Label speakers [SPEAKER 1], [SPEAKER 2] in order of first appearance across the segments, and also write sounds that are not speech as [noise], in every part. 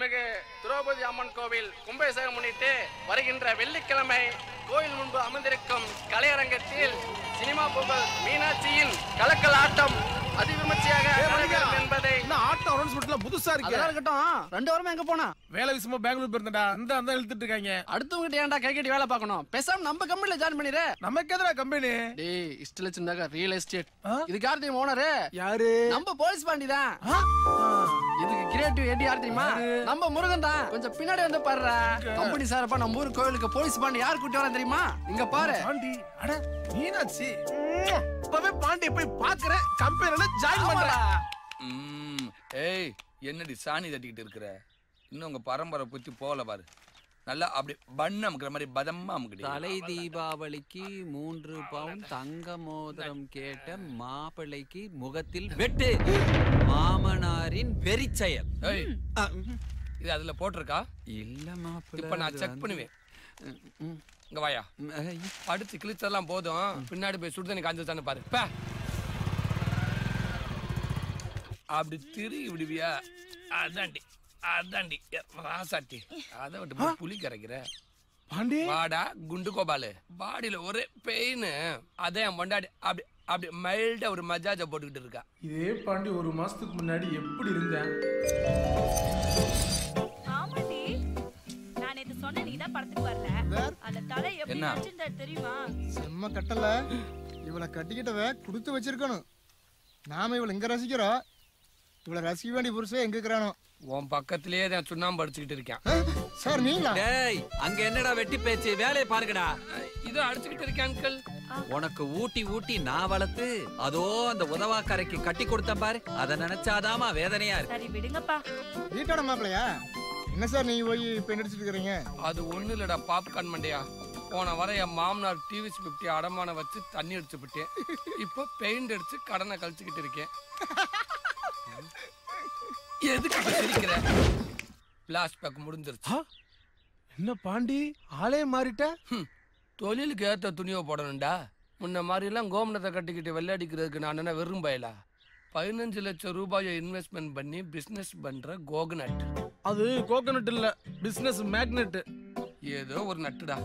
[SPEAKER 1] அருள்மிகு திரௌபதி அம்மன் கோவில் கும்பேசகம் முன்னிட்டு வருகின்ற வெள்ளிக்கிழமை கோயில் முன்பு அமர்ந்திருக்கும் கலையரங்கத்தில் சினிமா புகழ் மீனாட்சியின் கலக்கல் ஆட்டம் அதிவிமர்சையாக என்பதை
[SPEAKER 2] ஆட்டோ அனௌன்ஸ்மெண்ட்ல புதுசா இருக்கு.
[SPEAKER 1] அதெல்லாம் இருக்கட்டும். ரெண்டு வாரமா எங்க போனா?
[SPEAKER 2] வேலை விஷயமா பெங்களூர் போயிருந்தடா இந்த அந்த இழுத்துட்டு இருக்காங்க.
[SPEAKER 1] அடுத்தவங்க ஏன்டா கை கட்டி வேலை பார்க்கணும்? பேசாம நம்ம கம்பெனில ஜாயின் பண்ணிடு.
[SPEAKER 2] நமக்கு எதிரா கம்பெனி
[SPEAKER 1] டேய் இஷ்ட லட்சம் தாங்க ரியல் எஸ்டேட் இது யார் தெரியுமா ஓனரு.
[SPEAKER 2] யாரு?
[SPEAKER 1] நம்ம போலீஸ் பாண்டி தான் இதுக்கு கிரியேட்டிவ் எடி யார் தெரியுமா? நம்ம முருகன் தான். கொஞ்சம் பின்னாடி வந்து பாருடா. கம்பெனி சார்பா நம்ம ஊர் கோயிலுக்கு போலீஸ் பாண்டி யார் கூட்டி வரேன் தெரியுமா? இங்க பாரு.
[SPEAKER 2] பாண்டி? அட மீனாட்சி. இப்பவே பாண்டிய போய் பாக்குறேன் கம்பெனில ஜாயின் பண்றா
[SPEAKER 3] ஏய் என்னடி சாணி தட்டிக்கிட்டு இருக்கிற? இன்னும் உங்க பரம்பரை பத்தி போகல பாரு. நல்லா அப்படி பண்ண அமுக்கிற மாதிரி பதமா அமுக்கிட்டு
[SPEAKER 4] தலை தீபாவளிக்கு மூன்று பவுன் தங்க மோதிரம் கேட்ட மாப்பிள்ளைக்கு முகத்தில் வெட்டு. மாமனாரின் வெறிச்செயல்.
[SPEAKER 3] ஏய் இது அதுல போட்டிருக்கா?
[SPEAKER 4] இல்ல மாப்பிள்ளை
[SPEAKER 3] இப்ப நான் செக் பண்ணுவேன். இங்க வாயா. அடிச்சு கிழிச்சதெல்லாம் போதும். பின்னாடி போய் சுடுதண்ணி காஞ்சு பாரு. பே. அப்படி திருகி விடுவியா? அதாண்டி அதாண்டி. ராசாட்டி அதை விட்டு போய் புளி கரைக்கிற.
[SPEAKER 2] பாண்டி?
[SPEAKER 3] வாடா குண்டு கோபாலு. பாடியில ஒரே பெயின் அதே என் பொண்டாடி அப்படி அப்படி மைல்டா ஒரு மஜாஜ போட்டுக்கிட்டு இருக்கா.
[SPEAKER 2] இதே பாண்டி ஒரு மாசத்துக்கு முன்னாடி எப்படி இருந்தேன்?
[SPEAKER 5] ஆமாண்டி. நான் நேத்து சொன்ன நீ தான் படத்துக்கு வரல. அந்த தலை எப்படி
[SPEAKER 3] என்ன?
[SPEAKER 5] வச்சிருந்தாரு தெரியுமா?
[SPEAKER 6] செம்ம கட்டல. இவளை கட்டிக்கிட்டவ கொடுத்து வச்சிருக்கணும். நாம இவளை இங்க ரசிக்கிறோம். இவளை ரசிக்க வேண்டிய புருஷன் எங்க இருக்கிறானோ?
[SPEAKER 3] உன் பக்கத்திலேயே தான் சுண்ணாம்பு அடிச்சுக்கிட்டு இருக்கேன்.
[SPEAKER 6] சார் நீங்களா?
[SPEAKER 4] டேய் அங்க என்னடா வெட்டி பேச்சு? வேலையை பாருங்கடா.
[SPEAKER 3] இதோ அடிச்சுக்கிட்டு இருக்கேன் அங்கிள்
[SPEAKER 4] உனக்கு ஊட்டி ஊட்டி நான் வளர்த்து அதோ அந்த உதவாக்கரைக்கு கட்டி கொடுத்தேன் பாரு. அதை நினைச்சாதாமா வேதனையா இருக்கு.
[SPEAKER 5] சரி விடுங்கப்பா.
[SPEAKER 6] வீட்டோட மாப்பிளையா என்ன சார் நீங்க போய் பெண் அடிச்சிட்டு இருக்கிறீங்க?
[SPEAKER 3] அது ஒண்ணு இல்லடா பாப்கார்ன் மண்டையா. போன வர என் மாமனார் டிவிஸ் பிப்டி அடமான வச்சு தண்ணி அடிச்சு விட்டேன் இப்போ பெயிண்ட் அடிச்சு கடனை கழிச்சுக்கிட்டு இருக்கேன். [laughs] எதுக்கு சிரிக்கிற? பிளாஷ்பேக் முடிஞ்சிருச்சு.
[SPEAKER 2] என்ன பாண்டி? ஆளே மாறிட்ட?
[SPEAKER 3] தொழிலுக்கு ஏத்த துணியை போடணும்டா. முன்ன மாதிரிலாம் கோமணத்தை கட்டிக்கிட்டு வெள்ளாடிக்கிறதுக்கு நான் என்ன வெறும் பயலா? பதினஞ்சு லட்சம் ரூபாயை இன்வெஸ்ட்மெண்ட் பண்ணி பிசினஸ் பண்ற கோகனட்
[SPEAKER 2] அது கோகனட் இல்ல பிசினஸ் மேக்னெட்
[SPEAKER 3] ஏதோ ஒரு நட்டுடா.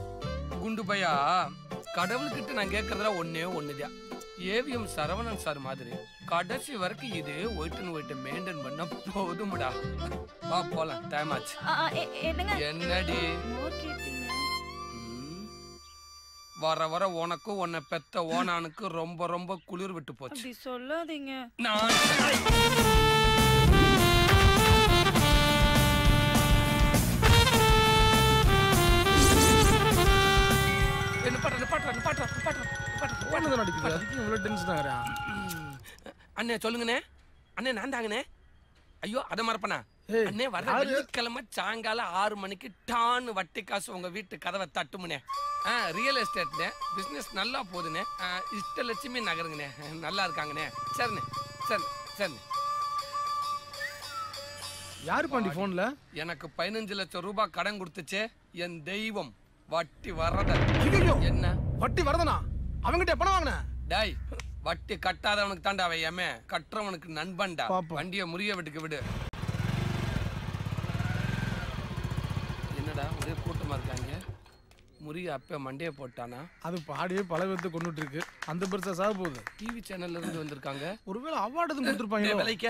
[SPEAKER 3] குண்டு பையா? கடவுள்கிட்ட நான் கேட்கறதுல ஒன்னே ஒண்ணுதான். ஏவிஎம் சரவணன் சார் மாதிரி கடைசி வரைக்கும் இது ஒயிட் அண்ட் ஒயிட் மெயின்டைன் பண்ண போதும்டா. வா போலாம். டைம் ஆச்சு. என்னடி. வர வர உனக்கும் உன்னை பெத்த ஓனானுக்கு ரொம்ப ரொம்ப குளிர் விட்டு போச்சு.
[SPEAKER 5] சொல்லாதீங்க.
[SPEAKER 3] நான் என்ன பாட்டு பாட்டு பாட்டு பாட்டு
[SPEAKER 2] ஓனதான் அடிக்குது அதுக்கு இவ்வளவு டென்ஷன் ஆகிறேன்
[SPEAKER 3] அண்ணே சொல்லுங்கண்ணே. அண்ணே நான் தாங்கண்ணே. ஐயோ அதை மறப்பனா அண்ணே வர? வெள்ளிக்கிழமை சாயங்காலம் ஆறு மணிக்கு டான்னு வட்டி காசு உங்க வீட்டு கதவை தட்டுமுனே ஆ ரியல் எஸ்டேட்னே பிசினஸ் நல்லா போகுதுண்ணே. இஷ்டலட்சுமி நகருங்கண்ணே. நல்லா இருக்காங்கண்ணே. சரிண்ணே. சரி சரிண்ணே.
[SPEAKER 2] யாரு பாண்டி போன்ல
[SPEAKER 3] எனக்கு பதினஞ்சு லட்சம் ரூபாய் கடன் கொடுத்துச்சே. என் தெய்வம் வட்டி வர்றத.
[SPEAKER 2] ஐயோ
[SPEAKER 3] என்ன?
[SPEAKER 2] வட்டி வரதனா அவங்கிட்ட பணம் வாங்கின
[SPEAKER 3] டேய் வட்டி கட்டாதவனுக்கு தாண்டா வையாமே கட்டுறவனுக்கு நண்பன்டா. வண்டியை முறிய விட்டுக்கு விடு. என்னடா ஒரே கூட்டமா இருக்காங்க? முறிய அப்ப மண்டைய போட்டானா?
[SPEAKER 2] அது பாடியே பல பேர்த்து கொண்டுட்டு இருக்கு அந்த பெருசா சாக போகுது.
[SPEAKER 3] டிவி சேனல்ல இருந்து வந்திருக்காங்க.
[SPEAKER 2] ஒருவேளை அவார்டு கொடுத்துருப்பாங்க
[SPEAKER 3] விலைக்க.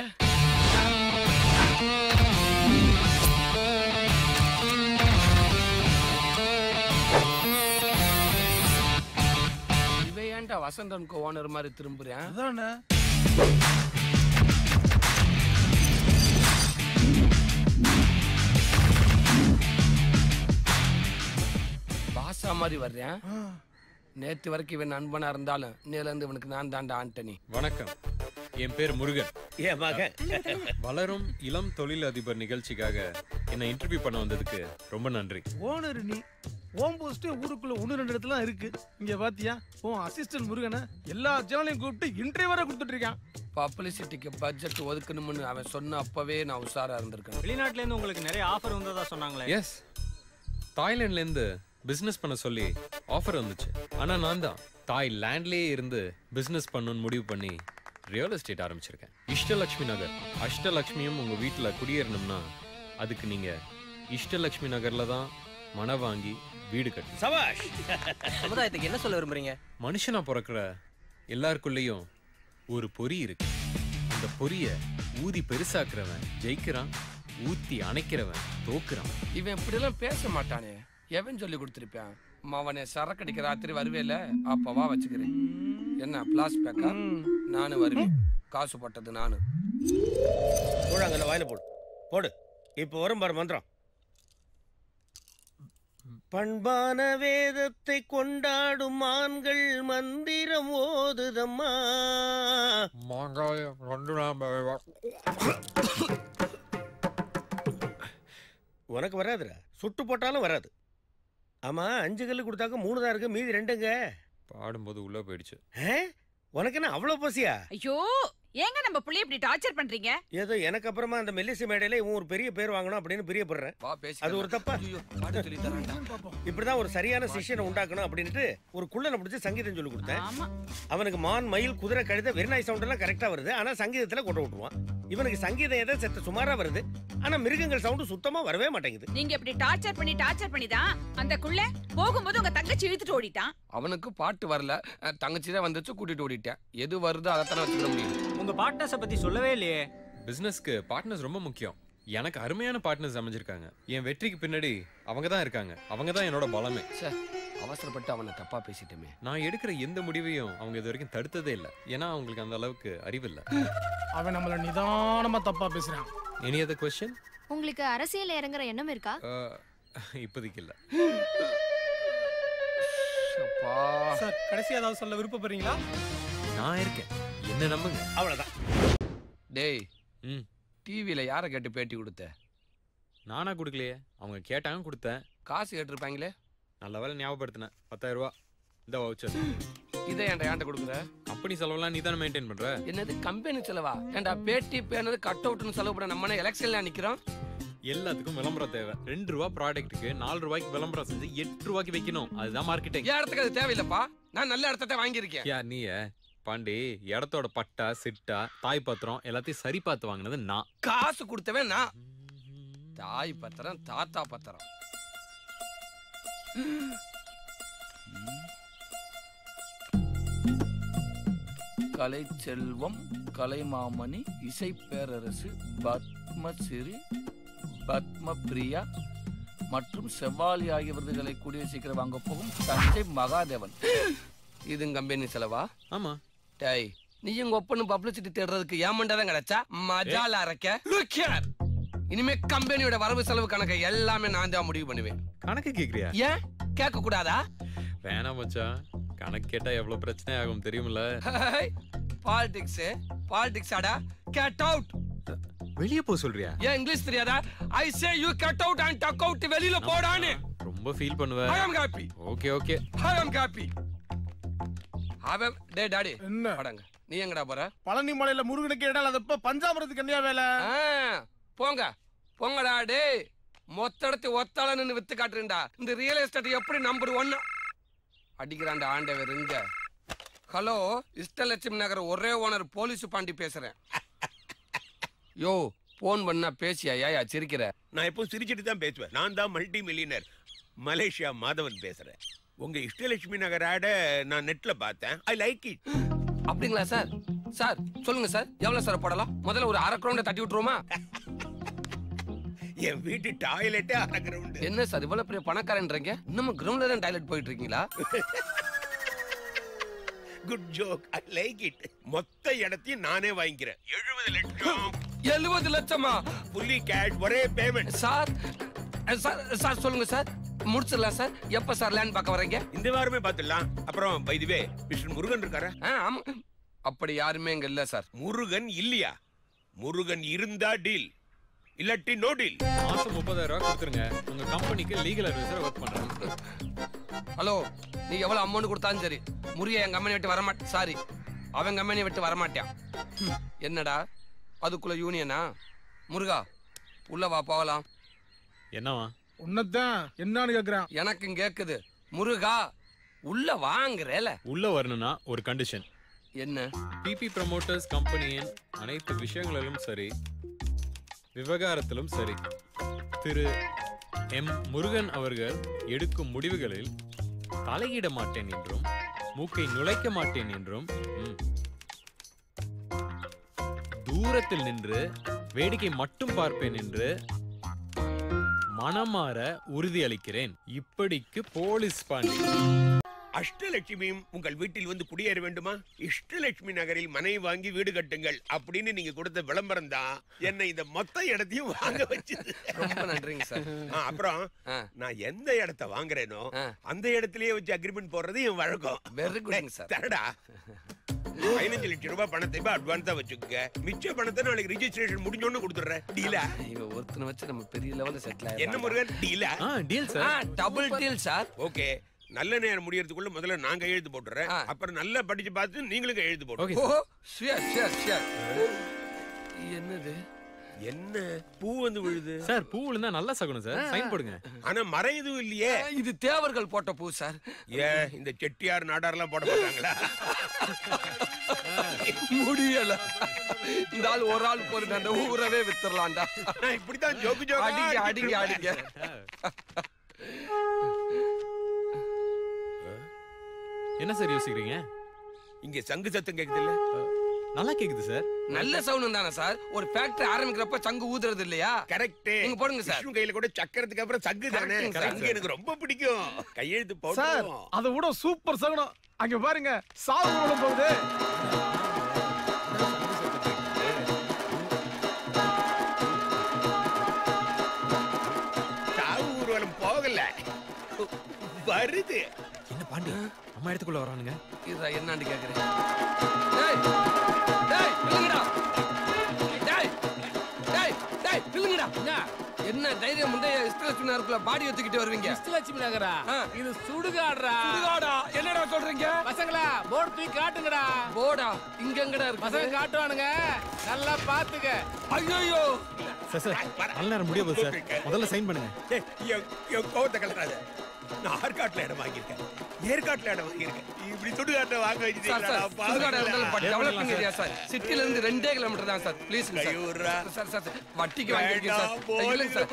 [SPEAKER 3] இவன் ஏன்டா வசந்தன் கோ ஓனர் மாதிரி திரும்புறேன்
[SPEAKER 2] அதானே?
[SPEAKER 3] பாசா மாதிரி வர்றேன் நேத்து வரைக்கும் இவன் நண்பனா இருந்தாலும் இன்னையில இருந்து இவனுக்கு நான் தாண்டா ஆண்டனி.
[SPEAKER 7] வணக்கம். என் பேர் முருகன்.
[SPEAKER 8] என் மகன்.
[SPEAKER 7] வளரும் இளம் தொழில் அதிபர் நிகழ்ச்சிக்காக என்னை இன்டர்வியூ பண்ண வந்ததுக்கு ரொம்ப நன்றி.
[SPEAKER 2] ஓனர் நீ. ஓம் போஸ்ட் ஊருக்குள்ள ஒன்று ரெண்டு இடத்துல இருக்கு. இங்க பாத்தியா? உன் அசிஸ்டன்ட் முருகனை எல்லா சேனலையும் கூப்பிட்டு இன்டர்வியூ வர கொடுத்துட்டு இருக்கான்.
[SPEAKER 3] பப்ளிசிட்டிக்கு பட்ஜெட் ஒதுக்கணும்னு அவன் சொன்ன அப்பவே நான் உஷாரா இருந்திருக்கேன்.
[SPEAKER 8] வெளிநாட்டுல இருந்து உங்களுக்கு நிறைய ஆஃபர் வந்ததா சொன்னாங்களே?
[SPEAKER 7] எஸ் தாய்லாண்ட்லேருந்து பிஸ்னஸ் பண்ண சொல்லி ஆஃபர் வந்துச்சு. ஆனால் நான் தான் தாய் லேண்ட்லேயே இருந்து பிஸ்னஸ் பண்ணணும்னு முடிவு பண்ணி ரியல் எஸ்டேட் ஆரம்பிச்சிருக்கேன். இஷ்டலக்ஷ்மி நகர். அஷ்டலக்ஷ்மியும் உங்கள் வீட்டில் குடியேறணும்னா அதுக்கு நீங்க இஷ்டலக்ஷ்மி நகர்ல தான் மனை வாங்கி வீடு கட்டணும்
[SPEAKER 9] சபாஷ்!
[SPEAKER 10] சமுதாயத்துக்கு என்ன சொல்ல விரும்புறீங்க?
[SPEAKER 7] மனுஷனா பிறக்கிற எல்லாருக்குள்ளேயும் ஒரு பொறி இருக்கு. அந்த பொரிய ஊதி பெருசாக்குறவன் ஜெயிக்கிறான் ஊத்தி அணைக்கிறவன் தோக்குறான்.
[SPEAKER 3] இவன் இப்படிலாம் பேச மாட்டானே. எவன் சொல்லி கொடுத்துருப்பான்? அவனை சரக்கடிக்க ராத்திரி வருவேல அப்பவா வச்சுக்கிறேன். என்ன பிளாஸ் பேக்கா நானும் வருவேன். காசு போட்டது நானு
[SPEAKER 9] கூழாங்கல்ல வாயில போடு போடு. இப்போ வரும் பாரு மந்திரம். பண்பான வேதத்தை கொண்டாடும் மான்கள் மந்திரம் ஓதுதம்மா. உனக்கு வராதுடா. சுட்டு போட்டாலும் வராது. ஆமா அஞ்சு கல்லு கொடுத்தாக்க மூணு தான் இருக்கு மீதி ரெண்டுங்க.
[SPEAKER 7] பாடும்போது உள்ள போயிடுச்சு.
[SPEAKER 9] ஆ? உனக்கு என்ன அவ்வளவு பசியா?
[SPEAKER 11] ஐயோ! ஏங்க நம்ம புள்ளைய இப்படி டார்ச்சர் பண்றீங்க?
[SPEAKER 9] ஏதோ எனக்கு அப்புறமா அந்த மெல்லிசை மேடையில இவன் ஒரு பெரிய பேர் வாங்கணும் அப்படின்னு பிரியப்படுறேன். அது ஒரு தப்பா? இப்படிதான் ஒரு சரியான சிஷ்யனை உண்டாக்கணும் அப்படின்ட்டு ஒரு குள்ளனை பிடிச்சி சங்கீதம் சொல்லி கொடுத்தேன்.
[SPEAKER 11] ஆமா.
[SPEAKER 9] அவனுக்கு மான் மயில் குதிரை கழுத வெறிநாய் சவுண்ட் எல்லாம் கரெக்டா வருது. ஆனா சங்கீதத்துல கொண்டு விட்டுருவான். இவனுக்கு சங்கீதம் ஏதோ செத்த சுமாரா வருது? ஆனா மிருகங்கள் சவுண்ட் சுத்தமா வரவே மாட்டேங்குது.
[SPEAKER 11] நீங்க இப்படி டார்ச்சர் பண்ணி டார்ச்சர் பண்ணி தான் அந்த குள்ள போகும்போது உங்க தங்கச்சி இழுத்துட்டு ஓடிட்டான்
[SPEAKER 3] அவனுக்கு பாட்டு வரல. தங்கச்சி தான் வந்துச்சு கூட்டிட்டு ஓடிட்டேன். எது வருதோ அதைத்தானே வச்சுக்க முடியும்.
[SPEAKER 10] உங்க பார்ட்னர்ஸ பத்தி சொல்லவே இல்லையே.
[SPEAKER 7] பிசினஸ்க்கு பார்ட்னர்ஸ் ரொம்ப முக்கியம். எனக்கு அருமையான பார்ட்னர்ஸ் அமைஞ்சிருக்காங்க. என் வெற்றிக்கு பின்னாடி அவங்க தான் இருக்காங்க. அவங்க தான் என்னோட பலமே.
[SPEAKER 3] ச்சே, அவசரப்பட்டு அவனை தப்பா பேசிட்டோமே.
[SPEAKER 7] நான் எடுக்கிற எந்த முடிவையும் அவங்க இது வரைக்கும் தடுத்ததே இல்லை. ஏன்னா அவங்களுக்கு அந்த அளவுக்கு அறிவில்லை
[SPEAKER 2] அவன் நம்மள நிதானமா தப்பா பேசுறான்.
[SPEAKER 7] எனி அதர் கொஸ்டின்
[SPEAKER 12] உங்களுக்கு அரசியல் இறங்குற எண்ணம் இருக்கா?
[SPEAKER 7] இப்போதைக்கு இல்லை.
[SPEAKER 10] சார் கடைசி ஏதாவது சொல்ல விருப்பப்படுறீங்களா?
[SPEAKER 7] நான் இருக்கேன். என்ன நம்புங்க?
[SPEAKER 9] அவ்வளவுதான்.
[SPEAKER 3] டேய்.
[SPEAKER 7] ம்.
[SPEAKER 3] டிவியில யாரை கேட்டு பேட்டி கொடுத்த?
[SPEAKER 7] நானா கொடுக்கலையே. அவங்க கேட்டாங்க கொடுத்தேன்.
[SPEAKER 3] காசு கேட்டிருப்பாங்களே?
[SPEAKER 7] நல்ல வேலை ஞாபகப்படுத்தினேன் பத்தாயிரம் ரூபா. இந்த வவுச்சர்
[SPEAKER 3] இதை என்கிட்ட ஏன்ட்ட கொடுக்குற?
[SPEAKER 7] கம்பெனி செலவெல்லாம் நீ தானே மெயின்டைன் பண்ற?
[SPEAKER 3] என்னது கம்பெனி செலவா? ஏன்டா பேட்டி பேனது கட் அவுட்னு செலவு பண்ண நம்ம எலெக்ஷன்ல நிக்கிறோம்?
[SPEAKER 7] எல்லாத்துக்கும் விளம்பரம் தேவை. ரெண்டு ரூபா ப்ராடக்ட்டுக்கு நாலு ரூபாய்க்கு விளம்பரம் செஞ்சு எட்டு ரூபாய்க்கு வைக்கணும். அதுதான் மார்க்கெட்டிங்
[SPEAKER 3] என் இடத்துக்கு அது தேவையில்லப்பா? நான் நல்ல இடத்த வாங்கியிருக்கேன்.
[SPEAKER 7] யா நீ பாண்டி இடத்தோட பட்டா சிட்டா தாய் பத்திரம் எல்லாத்தையும் சரி பார்த்து வாங்கினது நான்.
[SPEAKER 3] காசு கொடுத்தவன் நான். தாய் பத்திரம் தாத்தா பத்திரம். கலை செல்வம் கலைமாமணி இசை பேரரசு பத்மசிறி பத்மபிரியா மற்றும் செவ்வாலி ஆகிய விருதுகளை கூடிய சீக்கிரம் வாங்க போகும் தஞ்சை மகாதேவன். இது கம்பெனி செலவா
[SPEAKER 7] ஆமா.
[SPEAKER 3] டேய் நீ உங்க ஒப்பனும் பப்ளிசிட்டி தேடுறதுக்கு ஏமண்டா தான் கிடைச்சா? மஜால அரைக்க. Here. இனிமே கம்பெனியோட வரவு செலவு கணக்கை எல்லாமே நான் தான் முடிவு பண்ணுவேன்.
[SPEAKER 7] கணக்கு கேக்குறியா?
[SPEAKER 3] ஏன்? கேட்க கூடாதா?
[SPEAKER 7] வேணாம் மச்சான். கணக்கு கேட்டா எவ்வளவு பிரச்சனை ஆகும் தெரியுமில்ல?
[SPEAKER 3] பாலிடிக்ஸ் பாலிடிக்ஸ் ஆடா. கட் அவுட்
[SPEAKER 7] வெளிய போ சொல்றியா?
[SPEAKER 3] ஏன் இங்கிலீஷ் தெரியாதா? I say you cut out and tuck out வெளியில போடான்னு.
[SPEAKER 7] ரொம்ப ஃபீல் பண்ணுவ.
[SPEAKER 3] I am happy
[SPEAKER 7] okay okay
[SPEAKER 3] I am happy அவன் டே டாடி.
[SPEAKER 2] என்ன?
[SPEAKER 3] படங்க நீ எங்கடா போற?
[SPEAKER 2] பழனி மலையில முருகனுக்கு இடம் அதப்ப பஞ்சாபுரத்துக்கு என்னையா வேலை?
[SPEAKER 3] ஆ, போங்க. போங்கடா டேய். மொத்த இடத்தை ஒத்தால நின்னு வித்து காட்டுறேன்டா. இந்த ரியல் எஸ்டேட் எப்படி நம்பர் ஒன்னு அடிக்கிறான்டா ஆண்டவர் இங்க. ஹலோ இஷ்டலட்சுமி நகர் ஒரே ஓனர் போலீஸ் பாண்டி பேசுறேன். யோ போன் பண்ணா பேசியா? ஏயா சிரிக்கிற?
[SPEAKER 13] நான் எப்போ சிரிச்சிட்டு தான் பேசுவேன். நான் தான் மல்டி மில்லியனர் மலேசியா மாதவன் பேசுறேன். உங்க இஷ்டலட்சுமி நகர் ஆட நான் நெட்ல பார்த்தேன். ஐ லைக் இட்
[SPEAKER 3] அப்படிங்களா சார்? சார் சொல்லுங்க சார். எவ்வளவு சார் போடலாம்? முதல்ல ஒரு அரை கிரௌண்ட தட்டி விட்டுருவோமா?
[SPEAKER 13] என் வீட்டு டாய்லெட்டே அரை கிரவுண்ட்
[SPEAKER 3] என்ன சார் இவ்வளவு பெரிய பணக்காரன்றீங்க? இன்னமும் கிரவுண்ட்ல தான் டாய்லெட் போயிட்டு இருக்கீங்களா?
[SPEAKER 13] Good joke I like it மொத்த இடத்தையும் நானே வாங்கிக்கிறேன். எழுபது லட்சம்.
[SPEAKER 3] எழுபது லட்சமா?
[SPEAKER 13] புள்ளி கேஷ் ஒரே பேமெண்ட்
[SPEAKER 3] சார் சார் சார் சொல்லுங்க சார். முடிச்சிடலாம் சார். எப்ப சார் லேண்ட் பார்க்க வரீங்க
[SPEAKER 13] இந்த வாரமே பார்த்துடலாம். அப்புறம் by the way mister Murugan இருக்காரா?
[SPEAKER 3] ஆ, ஆமா. அப்படி யாருமே இங்க இல்ல சார்.
[SPEAKER 13] முருகன் இல்லையா? முருகன் இருந்தா டீல் இல்லாட்டி நோ டீல்
[SPEAKER 7] மாசம் முப்பதாயிரம் ரூபாய் கொடுத்துருங்க. உங்க கம்பெனிக்கு லீகல் அட்வைசர் ஒர்க் பண்றேன்.
[SPEAKER 3] ஹலோ நீ எவ்வளவு அமௌண்ட் கொடுத்தாலும் சரி முருக என் கம்பெனி விட்டு வரமாட் சாரி அவன் கம்பெனி விட்டு வரமாட்டான். என்னடா? அதுக்குள்ள யூனியனா முருகா உள்ள வா போகலாம்.
[SPEAKER 7] என்னவா
[SPEAKER 2] உன்னதான் என்னன்னு கேக்குறான்.
[SPEAKER 3] எனக்கும் கேக்குது. முருகா உள்ள வாங்குறேல.
[SPEAKER 7] உள்ள வரணும்னா ஒரு கண்டிஷன்
[SPEAKER 3] என்ன?
[SPEAKER 7] பிபி ப்ரமோட்டர்ஸ் கம்பெனியின் அனைத்து விஷயங்களிலும் சரி விவகாரத்திலும் சரி திரு எம் முருகன் அவர்கள் எடுக்கும் முடிவுகளில் தலையிட மாட்டேன் என்றும் மூக்கை நுழைக்க மாட்டேன் என்றும் தூரத்தில் நின்று வேடிக்கை மட்டும் பார்ப்பேன் என்று மனமாற உறுதியளிக்கிறேன். இப்படிக்கு போலீஸ் பாண்டி
[SPEAKER 13] அஷ்டலட்சுமியும் உங்கள் வீட்டில் வந்து குடியேற வேண்டுமா? இஷ்டலட்சுமி நகரில் மனை வாங்கி வீடு கட்டுங்கள் அப்படின்னு நீங்க கொடுத்த விளம்பரம் தான் என்னை இந்த மொத்த இடத்தையும் வாங்க வச்சது.
[SPEAKER 3] ரொம்ப நன்றிங்க சார்.
[SPEAKER 13] அப்புறம் நான் எந்த இடத்த வாங்குறேனோ அந்த இடத்துலயே வச்சு அக்ரிமெண்ட் போடுறது என் வழக்கம்.
[SPEAKER 3] வெரி குட்ங்க சார்.
[SPEAKER 13] தரடா. பதினஞ்சு லட்சம் ரூபாய் பணத்தை இப்ப அட்வான்ஸா வச்சுக்கோங்க. மிச்ச பணத்தை நாளைக்கு ரிஜிஸ்ட்ரேஷன் முடிஞ்சோன்னு கொடுத்துறேன் டீலா
[SPEAKER 3] இவ ஒருத்தனை வச்சு நம்ம பெரிய லெவல்ல செட்டில்
[SPEAKER 13] என்ன Murugan? டீலா
[SPEAKER 7] deal
[SPEAKER 3] double deal sir
[SPEAKER 13] okay நல்ல நேரம் முடியறதுக்குள்ள முதல்ல நான் கையெழுத்து போட்டுறேன் அப்புறம் நல்லா படிச்சு பார்த்து நீங்களும் கையெழுத்து
[SPEAKER 3] ஷியர் என்னது?
[SPEAKER 13] என்ன? பூ வந்து விழுது.
[SPEAKER 7] சார் பூ விழுந்தா நல்ல சகுனம் சார். சைன் போடுங்க.
[SPEAKER 13] ஆனா மரம் எதுவும் இல்லையே
[SPEAKER 3] இது தேவர்கள் போட்ட பூ சார்.
[SPEAKER 13] ஏ இந்த செட்டியார் நாடார்லாம் போட மாட்டாங்களா?
[SPEAKER 3] முடியல. இந்த ஆள் ஒரு ஆள் போட்டு அந்த ஊரவே வித்துறலாம்டா
[SPEAKER 13] நான் இப்படித்தான் ஜோக்கு ஜோக்கா
[SPEAKER 3] அடிங்க அடிங்க அடிங்க.
[SPEAKER 7] என்ன சார் யோசிக்கிறீங்க?
[SPEAKER 13] இங்க சங்கு சத்தம் கேக்குது இல்ல
[SPEAKER 7] நல்லா கேக்குது சார்.
[SPEAKER 3] நல்ல சவுண்ட் தானே சார். ஒரு ஃபேக்டரி ஆரம்பிக்கிறப்ப சங்கு ஊதுறது இல்லையா?
[SPEAKER 13] கரெக்ட்
[SPEAKER 3] நீங்க போடுங்க சார்.
[SPEAKER 13] விஷ்ணு கையில கூட சக்கரத்துக்கு அப்புறம் சங்கு தானே? சங்கு எனக்கு ரொம்ப பிடிக்கும். கையெழுத்து
[SPEAKER 2] சார்
[SPEAKER 13] போட்டோம்
[SPEAKER 2] அதை விட சூப்பர் சகுனம் அங்க பாருங்க சாவு ஊழம் போகுது.
[SPEAKER 13] சாவு ஊர்வலம் போகல. வருது.
[SPEAKER 7] என்ன பாண்டி? அம்மா இடத்துக்குள்ள வரானுங்க.
[SPEAKER 3] இதுடா என்னான்னு கேக்குறேன். என்ன என்ன தைரியம் முந்தைய இஷ்டலட்சுமி நகருக்குள்ள பாடி வச்சுக்கிட்டு வருவீங்க?
[SPEAKER 14] இஷ்டலட்சுமி நகரா. இது சுடுகாடுறா
[SPEAKER 3] சுடுகாடா? என்னடா சொல்றீங்க?
[SPEAKER 14] பசங்களா போர்டு தூக்கி காட்டுங்கடா.
[SPEAKER 3] போடா. இங்க எங்கடா
[SPEAKER 14] பசங்க காட்டுவானுங்க. நல்லா பாத்துக்க.
[SPEAKER 3] ஐயோ
[SPEAKER 7] சார் சார் நல்ல நேரம் முடிய போகுது சார். முதல்ல சைன் பண்ணுங்க.
[SPEAKER 13] என் கோவத்தை கலராத நான் ஆற்காட்டுல இடம் வாங்கியிருக்கேன். ஏற்காட்டுல இடம் வாங்கியிருக்கேன். இப்படி சுடுகாட்டை வாங்க
[SPEAKER 3] சார் சார் சிட்டில இருந்து ரெண்டே கிலோமீட்டர் தான் சார். ப்ளீஸ். சார் சார் வட்டிக்கு வாங்கிருக்கீங்க சார்.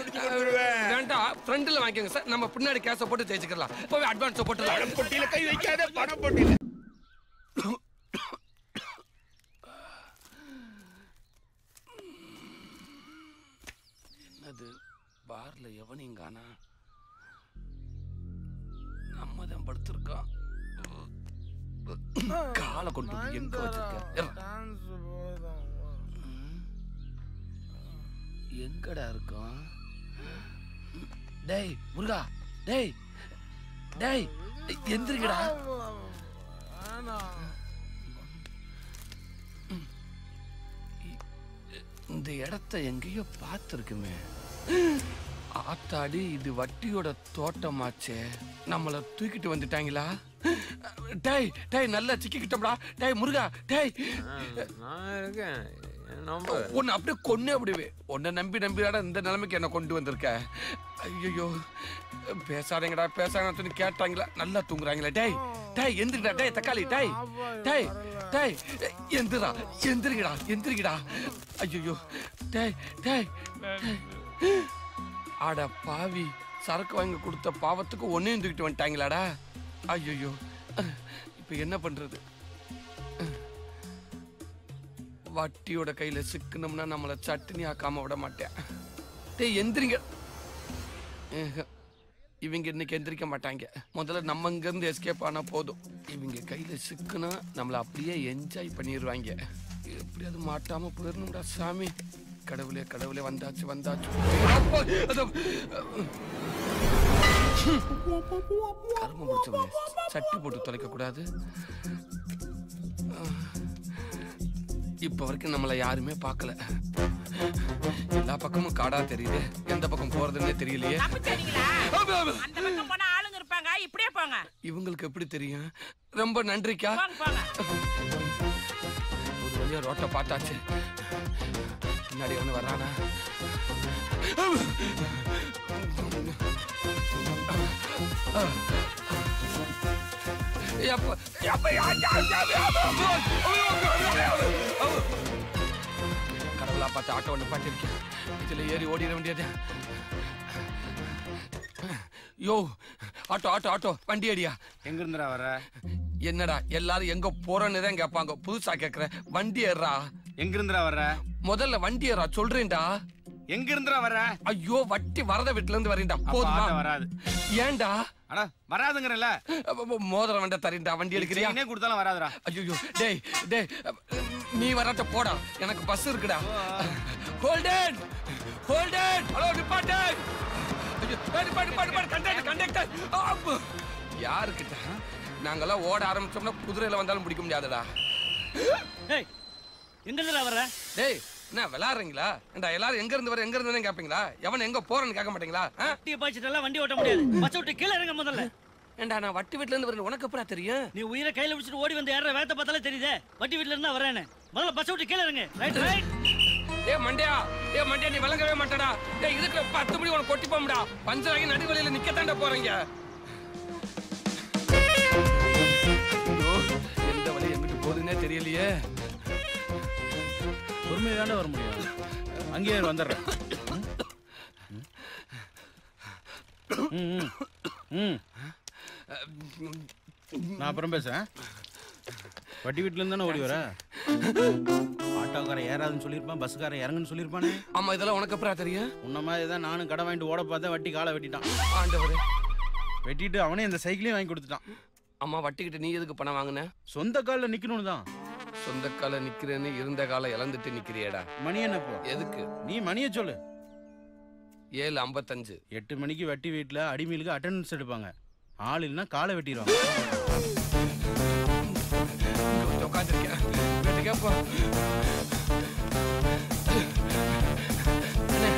[SPEAKER 13] வேண்டாம்,
[SPEAKER 3] ஃப்ரண்ட்ல வாங்கிக்கோங்க சார். நம்ம பின்னாடி கேஸை போட்டு ஜெயிச்சுக்கலாம் இப்போவே அட்வான்ஸ்
[SPEAKER 13] பணம் பொட்டியில கை வைக்காத பணம் பொட்டியில.
[SPEAKER 3] என்னது? பார்ல எவனையும் படுத்திருக்கோம் காலை கொண்டு போய் எங்க வச்சிருக்க? எங்கடா இருக்கோம் டேய் முருகா டேய் டேய் எந்திரிக்கடா இந்த இடத்த எங்கேயோ பார்த்துருக்குமே. ஆத்தாடி இது வட்டியோட தோட்டமாச்சே. நம்மள தூக்கிட்டு வந்துட்டாங்களா? டேய் டேய் நல்லா சிக்கிக்கிட்டோம்டா. டேய் முருகா டேய்.
[SPEAKER 7] நான் இருக்கேன்.
[SPEAKER 3] உன்னை அப்படியே கொன்னே அப்படிவே உன்னை நம்பி நம்பிடாட இந்த நிலைமைக்கு என்ன கொண்டு வந்திருக்க. ஐயோ பேசாதீங்கடா பேசாங்கன்னு கேட்டாங்களா? நல்லா தூங்குறாங்களே. டேய் டேய் எந்திரிடா டேய் தக்காளி டேய். டேய் டேய் எந்திரா எந்திரிக்கடா எந்திரிக்கடா ஐயோ டேய் டேய். அட பாவி சரக்கு வாங்கி கொடுத்த பாவத்துக்கு ஒன்னே தூக்கிட்டு வந்துட்டாங்களாடா? ஐயோ இப்போ என்ன பண்றது? வட்டியோட கையில சிக்கணும்னா நம்மள சட்னி ஆக்காம விட மாட்டேன். டேய் எந்திரிங்க. இவங்க இன்னைக்கு எந்திரிக்க மாட்டாங்க. முதல்ல நம்ம இங்கேருந்து எஸ்கேப் ஆனா போதும். இவங்க கையில சிக்குனா நம்மள அப்படியே என்ஜாய் பண்ணிடுவாங்க எப்படியாவது மாட்டாம போயிடணும்டா சாமி. கடவுளே கடவுளே வந்தாச்சு வந்தாச்சு. கரும முடிச்சவங்க சட்டி போட்டு தொலைக்க கூடாது. இப்ப வரைக்கும் நம்மள யாருமே பார்க்கல. எல்லா பக்கமும் காடா தெரியுது. எந்த பக்கம் போறதுன்னே தெரியலையே.
[SPEAKER 15] இப்படியே போங்க.
[SPEAKER 3] இவங்களுக்கு எப்படி தெரியும்? ரொம்ப நன்றிக்கா. ஒரு வழியா ரோட்டை பார்த்தாச்சு. பின்னாடி ஒண்ணு வர்றானா? கடவுளா பார்த்து ஆட்டோ ஒன்று பாட்டிருக்கேன் இதுல ஏறி ஓடிட வேண்டியது. யோ ஆட்டோ ஆட்டோ ஆட்டோ வண்டி அடியா
[SPEAKER 14] எங்க இருந்துடா வர
[SPEAKER 3] என்னடா எல்லாரும் எங்க போறோன்னு தான் கேட்பாங்க புதுசா கேக்குற வண்டி ஏறா
[SPEAKER 14] எங்க இருந்துடா வர
[SPEAKER 3] முதல்ல வண்டி ஏறா சொல்றேன்டா.
[SPEAKER 14] எங்க இருந்துடா வர
[SPEAKER 3] ஐயோ வட்டி வரத வீட்டுல இருந்து வரேன்டா போதுமா?
[SPEAKER 14] வராது.
[SPEAKER 3] ஏன்டா?
[SPEAKER 14] அட வராதுங்கறல
[SPEAKER 3] மோதிரம் வண்ட தரேன்டா வண்டி எடுக்கிறியா?
[SPEAKER 14] செயினே கொடுத்தாலும் வராதுடா.
[SPEAKER 3] ஐயோ டேய் டேய் நீ வராட்ட போடா. எனக்கு பஸ் இருக்குடா. Holden Holden. ஹலோ நிப்பாட்டு. யாருக்கிட்ட? நாங்கெல்லாம் ஓட ஆரம்பிச்சோம்னா குதிரையில வந்தாலும் பிடிக்க முடியாதுடா.
[SPEAKER 16] டேய் எங்க வர்ற?
[SPEAKER 3] டேய் என்ன விளையாடுறீங்களா? ஏண்டா எல்லாரும் எங்க இருந்து வர எங்க இருந்து கேப்பீங்களா? எவன் எங்க போறேன்னு கேட்க மாட்டீங்களா? ஆ?
[SPEAKER 16] வண்டியை பாய்ச்சிட்டெல்லாம் வண்டி ஓட்ட முடியாது. பஸ் விட்டு கீழே இறங்க முதல்ல.
[SPEAKER 3] ஏண்டா நான் வட்டி வீட்ல இருந்து வரேன் உனக்கு எப்படா தெரியும்?
[SPEAKER 16] நீ உயிரை கையில பிடிச்சிட்டு ஓடி வந்து ஏற வேத்த பார்த்தாலே தெரியுதே. வண்டி வீட்டுல இருந்தா வரேன்னு முதல்ல பஸ் விட்டு கீழே இறங்க. ரைட் ரைட்
[SPEAKER 3] ஏ மண்டையா ஏ மண்டையா நீ விளங்கவே மாட்டடா. டேய் இதுக்கு பத்து மணி உனக்கு கொட்டி போம்டா பஞ்சராகி நடுவழியில நிக்கத்தாண்டா போறீங்க. ஐயோ, எந்த வழி எங்கிட்டு போகுதுன்னே தெரியலையே.
[SPEAKER 17] பொறுமையை தாண்டா வர முடியும். அங்கேயே வந்துடுறேன். நான் அப்புறம் பேசுறேன். வட்டி வீட்டுல இருந்து தானே ஓடி வர? ஆட்டோக்காரன் ஏறாதுன்னு சொல்லியிருப்பான் பஸ்ஸுக்காரன் இறங்குன்னு சொல்லியிருப்பானே.
[SPEAKER 3] ஆமா இதெல்லாம் உனக்கு அப்புறம் தெரியும்?
[SPEAKER 17] உன்ன மாதிரி தான் நானும் கடை வாங்கிட்டு ஓட பார்த்தேன் வட்டி காலை வெட்டிட்டான்.
[SPEAKER 3] ஆண்டவரே.
[SPEAKER 17] வெட்டிட்டு அவனே இந்த சைக்கிளையும் வாங்கி கொடுத்துட்டான்.
[SPEAKER 3] அம்மா வட்டிக்கிட்ட நீ எதுக்கு பணம் வாங்குன?
[SPEAKER 17] சொந்த காலில் நிக்கணும்னு தான்.
[SPEAKER 3] சொந்த கால நிக்கிறேன்னு இருந்த காலம் இழந்துட்டு நிக்கிறியேடா.
[SPEAKER 17] மணி என்னப்போ
[SPEAKER 3] எதுக்கு?
[SPEAKER 17] நீ மணியை சொல்லு.
[SPEAKER 3] ஏழு ஐம்பத்தஞ்சு.
[SPEAKER 17] எட்டு மணிக்கு வட்டி வீட்டில் அடிமையிலுக்கு அட்டெண்டன்ஸ் எடுப்பாங்க. ஆள் இல்லைன்னா காலை வெட்டிடுவாங்க.
[SPEAKER 3] உட்காந்துருக்கேன் அண்ணே,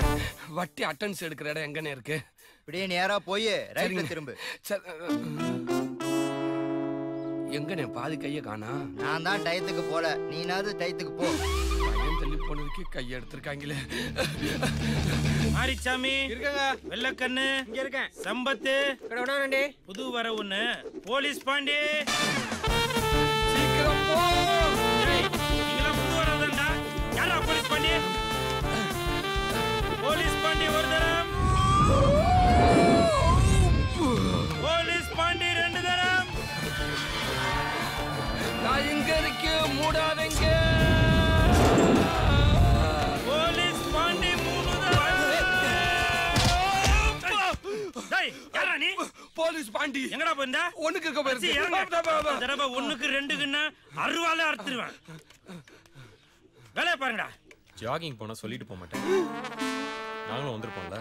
[SPEAKER 3] வட்டி அட்டன்ஸ் எடுக்கிற இடம் எங்கண்ணே இருக்கு?
[SPEAKER 18] இப்படியே நேரா போய் ரைட்ல
[SPEAKER 3] சரிங்க.
[SPEAKER 18] திரும்பு.
[SPEAKER 3] எங்கண்ணே பாதி கைய காணா?
[SPEAKER 18] நான் தான் டயத்துக்கு போல. நீனாவது டயத்துக்கு போ.
[SPEAKER 3] பையன் தள்ளி போனதுக்கு கையை எடுத்திருக்காங்களே.
[SPEAKER 19] மாரிச்சாமி இருக்காங்க. வெள்ளக்கண்ணு இங்க இருக்கேன். சம்பத்து புது வர ஒண்ணு போலீஸ் பாண்டி.
[SPEAKER 3] சீக்கிரம் போ.
[SPEAKER 19] புது வரவுதான்டா யாரா போலீஸ் பாண்டி? போலீஸ் பாண்டி ஒரு தரம்.
[SPEAKER 3] இங்க மூடாதங்க.
[SPEAKER 19] போலீஸ் பாண்டி மூணு நீ?
[SPEAKER 3] போலீஸ் பாண்டி.
[SPEAKER 19] எங்கடா போயிருந்த?
[SPEAKER 3] ஒண்ணுக்கு இருக்க போயிருக்கு.
[SPEAKER 19] சீ, இறங்கு.
[SPEAKER 3] வா, வா, வா.
[SPEAKER 19] இந்த தடவை ஒண்ணுக்கு ரெண்டுக்குன்னா அருவாலே அறுத்துருவேன். வேலையை பாருங்கடா.
[SPEAKER 7] ஜாகிங் போனா சொல்லிட்டு போக மாட்டேன். நாங்களும் வந்திருப்போம்ல.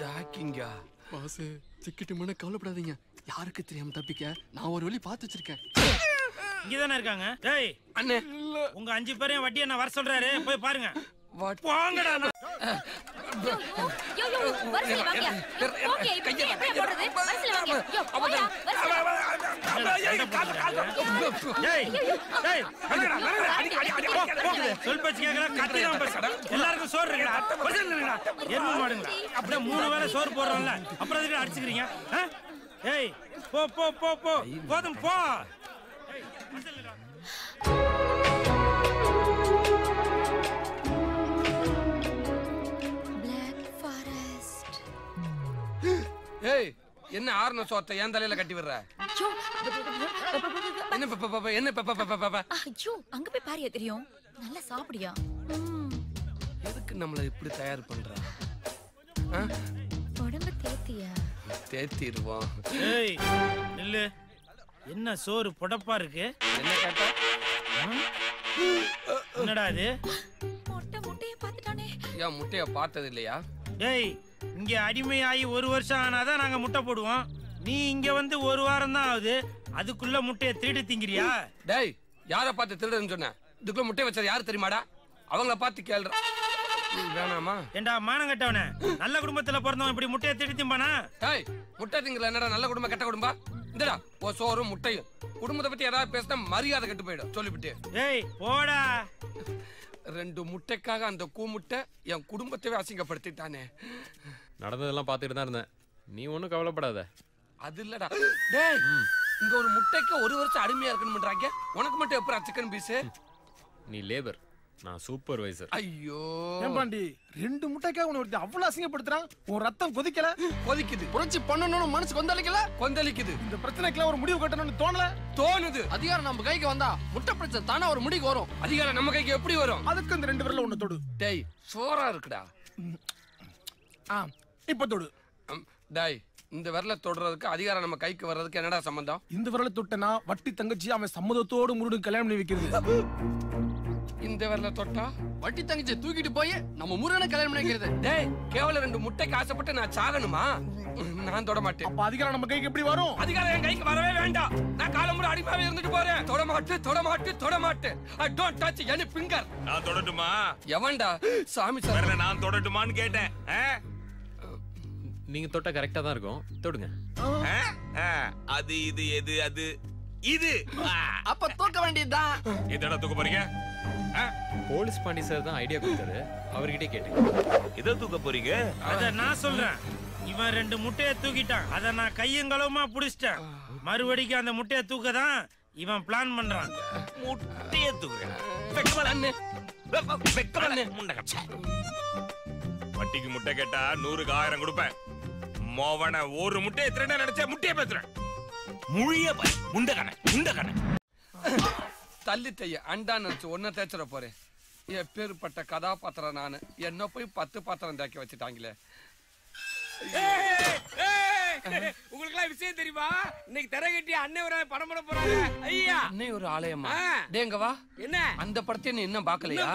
[SPEAKER 10] ஜாக்கிங்கா? பாஸ் சிக்கிட்டு கவலைப்படாதீங்க. யாருக்கு தெரியாம தப்பிக்க நான் ஒரு வழி பார்த்து வச்சிருக்கேன்
[SPEAKER 19] இங்கதானே இருக்காங்க டேய்
[SPEAKER 3] அண்ணே
[SPEAKER 19] உங்க அஞ்சு பேரையும் வட்டி என்ன வர சொல்றாரு போய் பாருங்க போங்கடா. சொல் பேச்சு கேட்கல, கத்தி தான் பேசுறா. எல்லாருக்கும் சோறு. எருமை மாடுங்களா? அப்படியே மூணு வேளை சோறு போடுறோம்ல அப்புறம் அடிச்சுக்கிறீங்க ஆ? ஏய் போ போ போ போ போதும் போ ஏய்,
[SPEAKER 3] என்ன ஆறுன சோத்தை என் தலையில கட்டி விடுற என்ன என்ன
[SPEAKER 5] ஐயோ அங்க போய் பாரியா தெரியும் நல்லா சாப்பிடியா
[SPEAKER 3] எதுக்கு நம்மள இப்படி தயார் பண்ற?
[SPEAKER 5] உடம்பு தேத்தியா
[SPEAKER 3] தேத்திடுவோம்
[SPEAKER 19] ஏய் நில்லு. என்ன சோறு புடப்பா இருக்கு?
[SPEAKER 3] என்ன கேட்டா?
[SPEAKER 19] என்னடா இது?
[SPEAKER 5] மொட்டை முட்டைய பார்த்துட்டானே.
[SPEAKER 3] ஏன் முட்டைய பார்த்தது இல்லையா
[SPEAKER 19] டேய் இங்க அடிமையாகி ஒரு வருஷம் ஆனாதான் நாங்க முட்டை போடுவோம். நீ இங்க வந்து ஒரு வாரம் தான் ஆகுது. அதுக்குள்ள முட்டையை திருடி திங்கிறியா?
[SPEAKER 3] டேய் யாரை பார்த்து திருடுன்னு சொன்ன? இதுக்குள்ள முட்டை வச்சது யாரு தெரியுமாடா? அவங்கள பார்த்து கேள்ற. வேணாமா?
[SPEAKER 19] ஏண்டா மானம் கட்டவனே? நல்ல குடும்பத்துல பிறந்தவன் இப்படி முட்டையை திருடி திம்பானா?
[SPEAKER 3] டேய் முட்டை திங்கல என்னடா நல்ல குடும்பம் கெட்ட குடும்பம் இந்தடா ஓ சோறும் முட்டையும். குடும்பத்தை பத்தி ஏதாவது பேசினா மரியாதை கெட்டு போயிடும் சொல்லிவிட்டு.
[SPEAKER 19] ஏய் போடா.
[SPEAKER 3] ரெண்டு முட்டைக்காக அந்த கூமுட்டை என் குடும்பத்தையே அசிங்கப்படுத்திட்டானே.
[SPEAKER 7] நடந்ததெல்லாம் பார்த்துட்டு தான் இருந்தேன். நீ ஒன்றும் கவலைப்படாத.
[SPEAKER 3] அது இல்லடா. டேய் இங்க ஒரு முட்டைக்கு ஒரு வருஷம் அடிமையா இருக்கணும்ன்றாங்க. உனக்கு மட்டும் எப்பரா சிக்கன் பீஸ்
[SPEAKER 7] நீ லேபர் நான் சூப்பர்வைசர்
[SPEAKER 3] ஐயோ.
[SPEAKER 2] ஏன் பாண்டி? ரெண்டு முட்டைக்காக உன்னை ஒருத்தன் அவ்வளவு அசிங்கப்படுத்துறான். உன் ரத்தம் கொதிக்கல.
[SPEAKER 3] கொதிக்குது.
[SPEAKER 1] புரட்சி பண்ணணும்னு மனசு கொந்தளிக்கல?
[SPEAKER 3] கொந்தளிக்குது.
[SPEAKER 2] இந்த பிரச்சனைக்கெல்லாம் ஒரு முடிவு கட்டணும்னு தோணல?
[SPEAKER 3] தோணுது.
[SPEAKER 1] அதிகாரம் நம்ம கைக்கு வந்தா முட்டை பிரச்சனை தானே ஒரு முடிவுக்கு வரும்.
[SPEAKER 3] அதிகாரம் நம்ம கைக்கு எப்படி வரும்?
[SPEAKER 2] அதுக்கு இந்த ரெண்டு விரல ஒண்ணு தொடு.
[SPEAKER 3] டேய் சோறா இருக்குடா.
[SPEAKER 2] ஆ இப்ப தொடு.
[SPEAKER 3] டேய் இந்த விரல தொடுறதுக்கு அதிகாரம் நம்ம கைக்கு வர்றதுக்கு என்னடா சம்பந்தம்?
[SPEAKER 2] இந்த விரல தொட்டனா வட்டி தங்கச்சி அவன் சம்மதத்தோடு முருடு கல்யாணம் பண்ணி வைக்கிறது.
[SPEAKER 3] இந்த விரல தொட்டா?
[SPEAKER 1] வட்டி தங்கச்சி தூக்கிட்டு போய் நம்ம முருகனை கல்யாணம் பண்ணிக்கிறது.
[SPEAKER 3] டேய் கேவலம் ரெண்டு முட்டைக்கு ஆசைப்பட்டு நான் சாகணுமா? நான் தொட மாட்டேன்.
[SPEAKER 2] அப்ப அதிகாரம் நம்ம கைக்கு எப்படி வரும்?
[SPEAKER 3] அதிகாரம் என் கைக்கு வரவே வேண்டாம். நான் காலமுறை அடிமாவே இருந்துட்டு போறேன். தொட மாட்டேன் தொட மாட்டேன் தொட மாட்டேன். I don't touch any finger
[SPEAKER 20] நான் தொடட்டுமா?
[SPEAKER 3] எவன்டா? சாமி சார்
[SPEAKER 20] நான் தொடட்டுமான்னு கேட்டேன்?
[SPEAKER 7] நீங்க தொட்டா கரெக்டா தான் இருக்கும். தொடுங்க.
[SPEAKER 20] அது இது எது அது? இது.
[SPEAKER 1] அப்ப தூக்க வேண்டியதுதான்.
[SPEAKER 20] எதடா தூக்க போறீங்க?
[SPEAKER 7] போலீஸ் பாண்டி சார் தான் ஐடியா கொடுத்தாரு. அவர்கிட்டே கேட்டேன்.
[SPEAKER 20] எதை தூக்க போறீங்க?
[SPEAKER 19] அத நான் சொல்றேன். இவன் ரெண்டு முட்டைய தூக்கிட்டான். அத நான் கையங்களவுமா புடிச்சிட்டேன். மறுபடிக்கு அந்த முட்டைய தூக்க தான் இவன் பிளான் பண்றான்.
[SPEAKER 20] முட்டைய வட்டிக்கு முட்டை கேட்டா நூறுக்கு ஆயிரம் கொடுப்பேன். மோவன ஒரு முட்டையை திருட நினைச்ச முட்டையை பேசுறேன் முழிய பாய் முண்டகன முண்டகன.
[SPEAKER 3] தள்ளி தைய அண்டா நினைச்சு ஒன்ன தேய்ச்சிட போறேன். எப்பேற்பட்ட கதாபாத்திரம் நானு. என்ன போய் பத்து பாத்திரம் தேக்க வச்சுட்டாங்களே.
[SPEAKER 8] உங்களுக்கு எல்லாம் விஷயம் தெரியுமா? இன்னைக்கு தர கட்டி அண்ணன் ஒரு படம் போட போறாங்க ஐயா.
[SPEAKER 3] அன்னை ஒரு ஆலயமா?
[SPEAKER 8] ஆ.
[SPEAKER 3] டேங்க வா.
[SPEAKER 8] என்ன?
[SPEAKER 3] அந்த படத்தை நீ இன்னும் பாக்கலையா.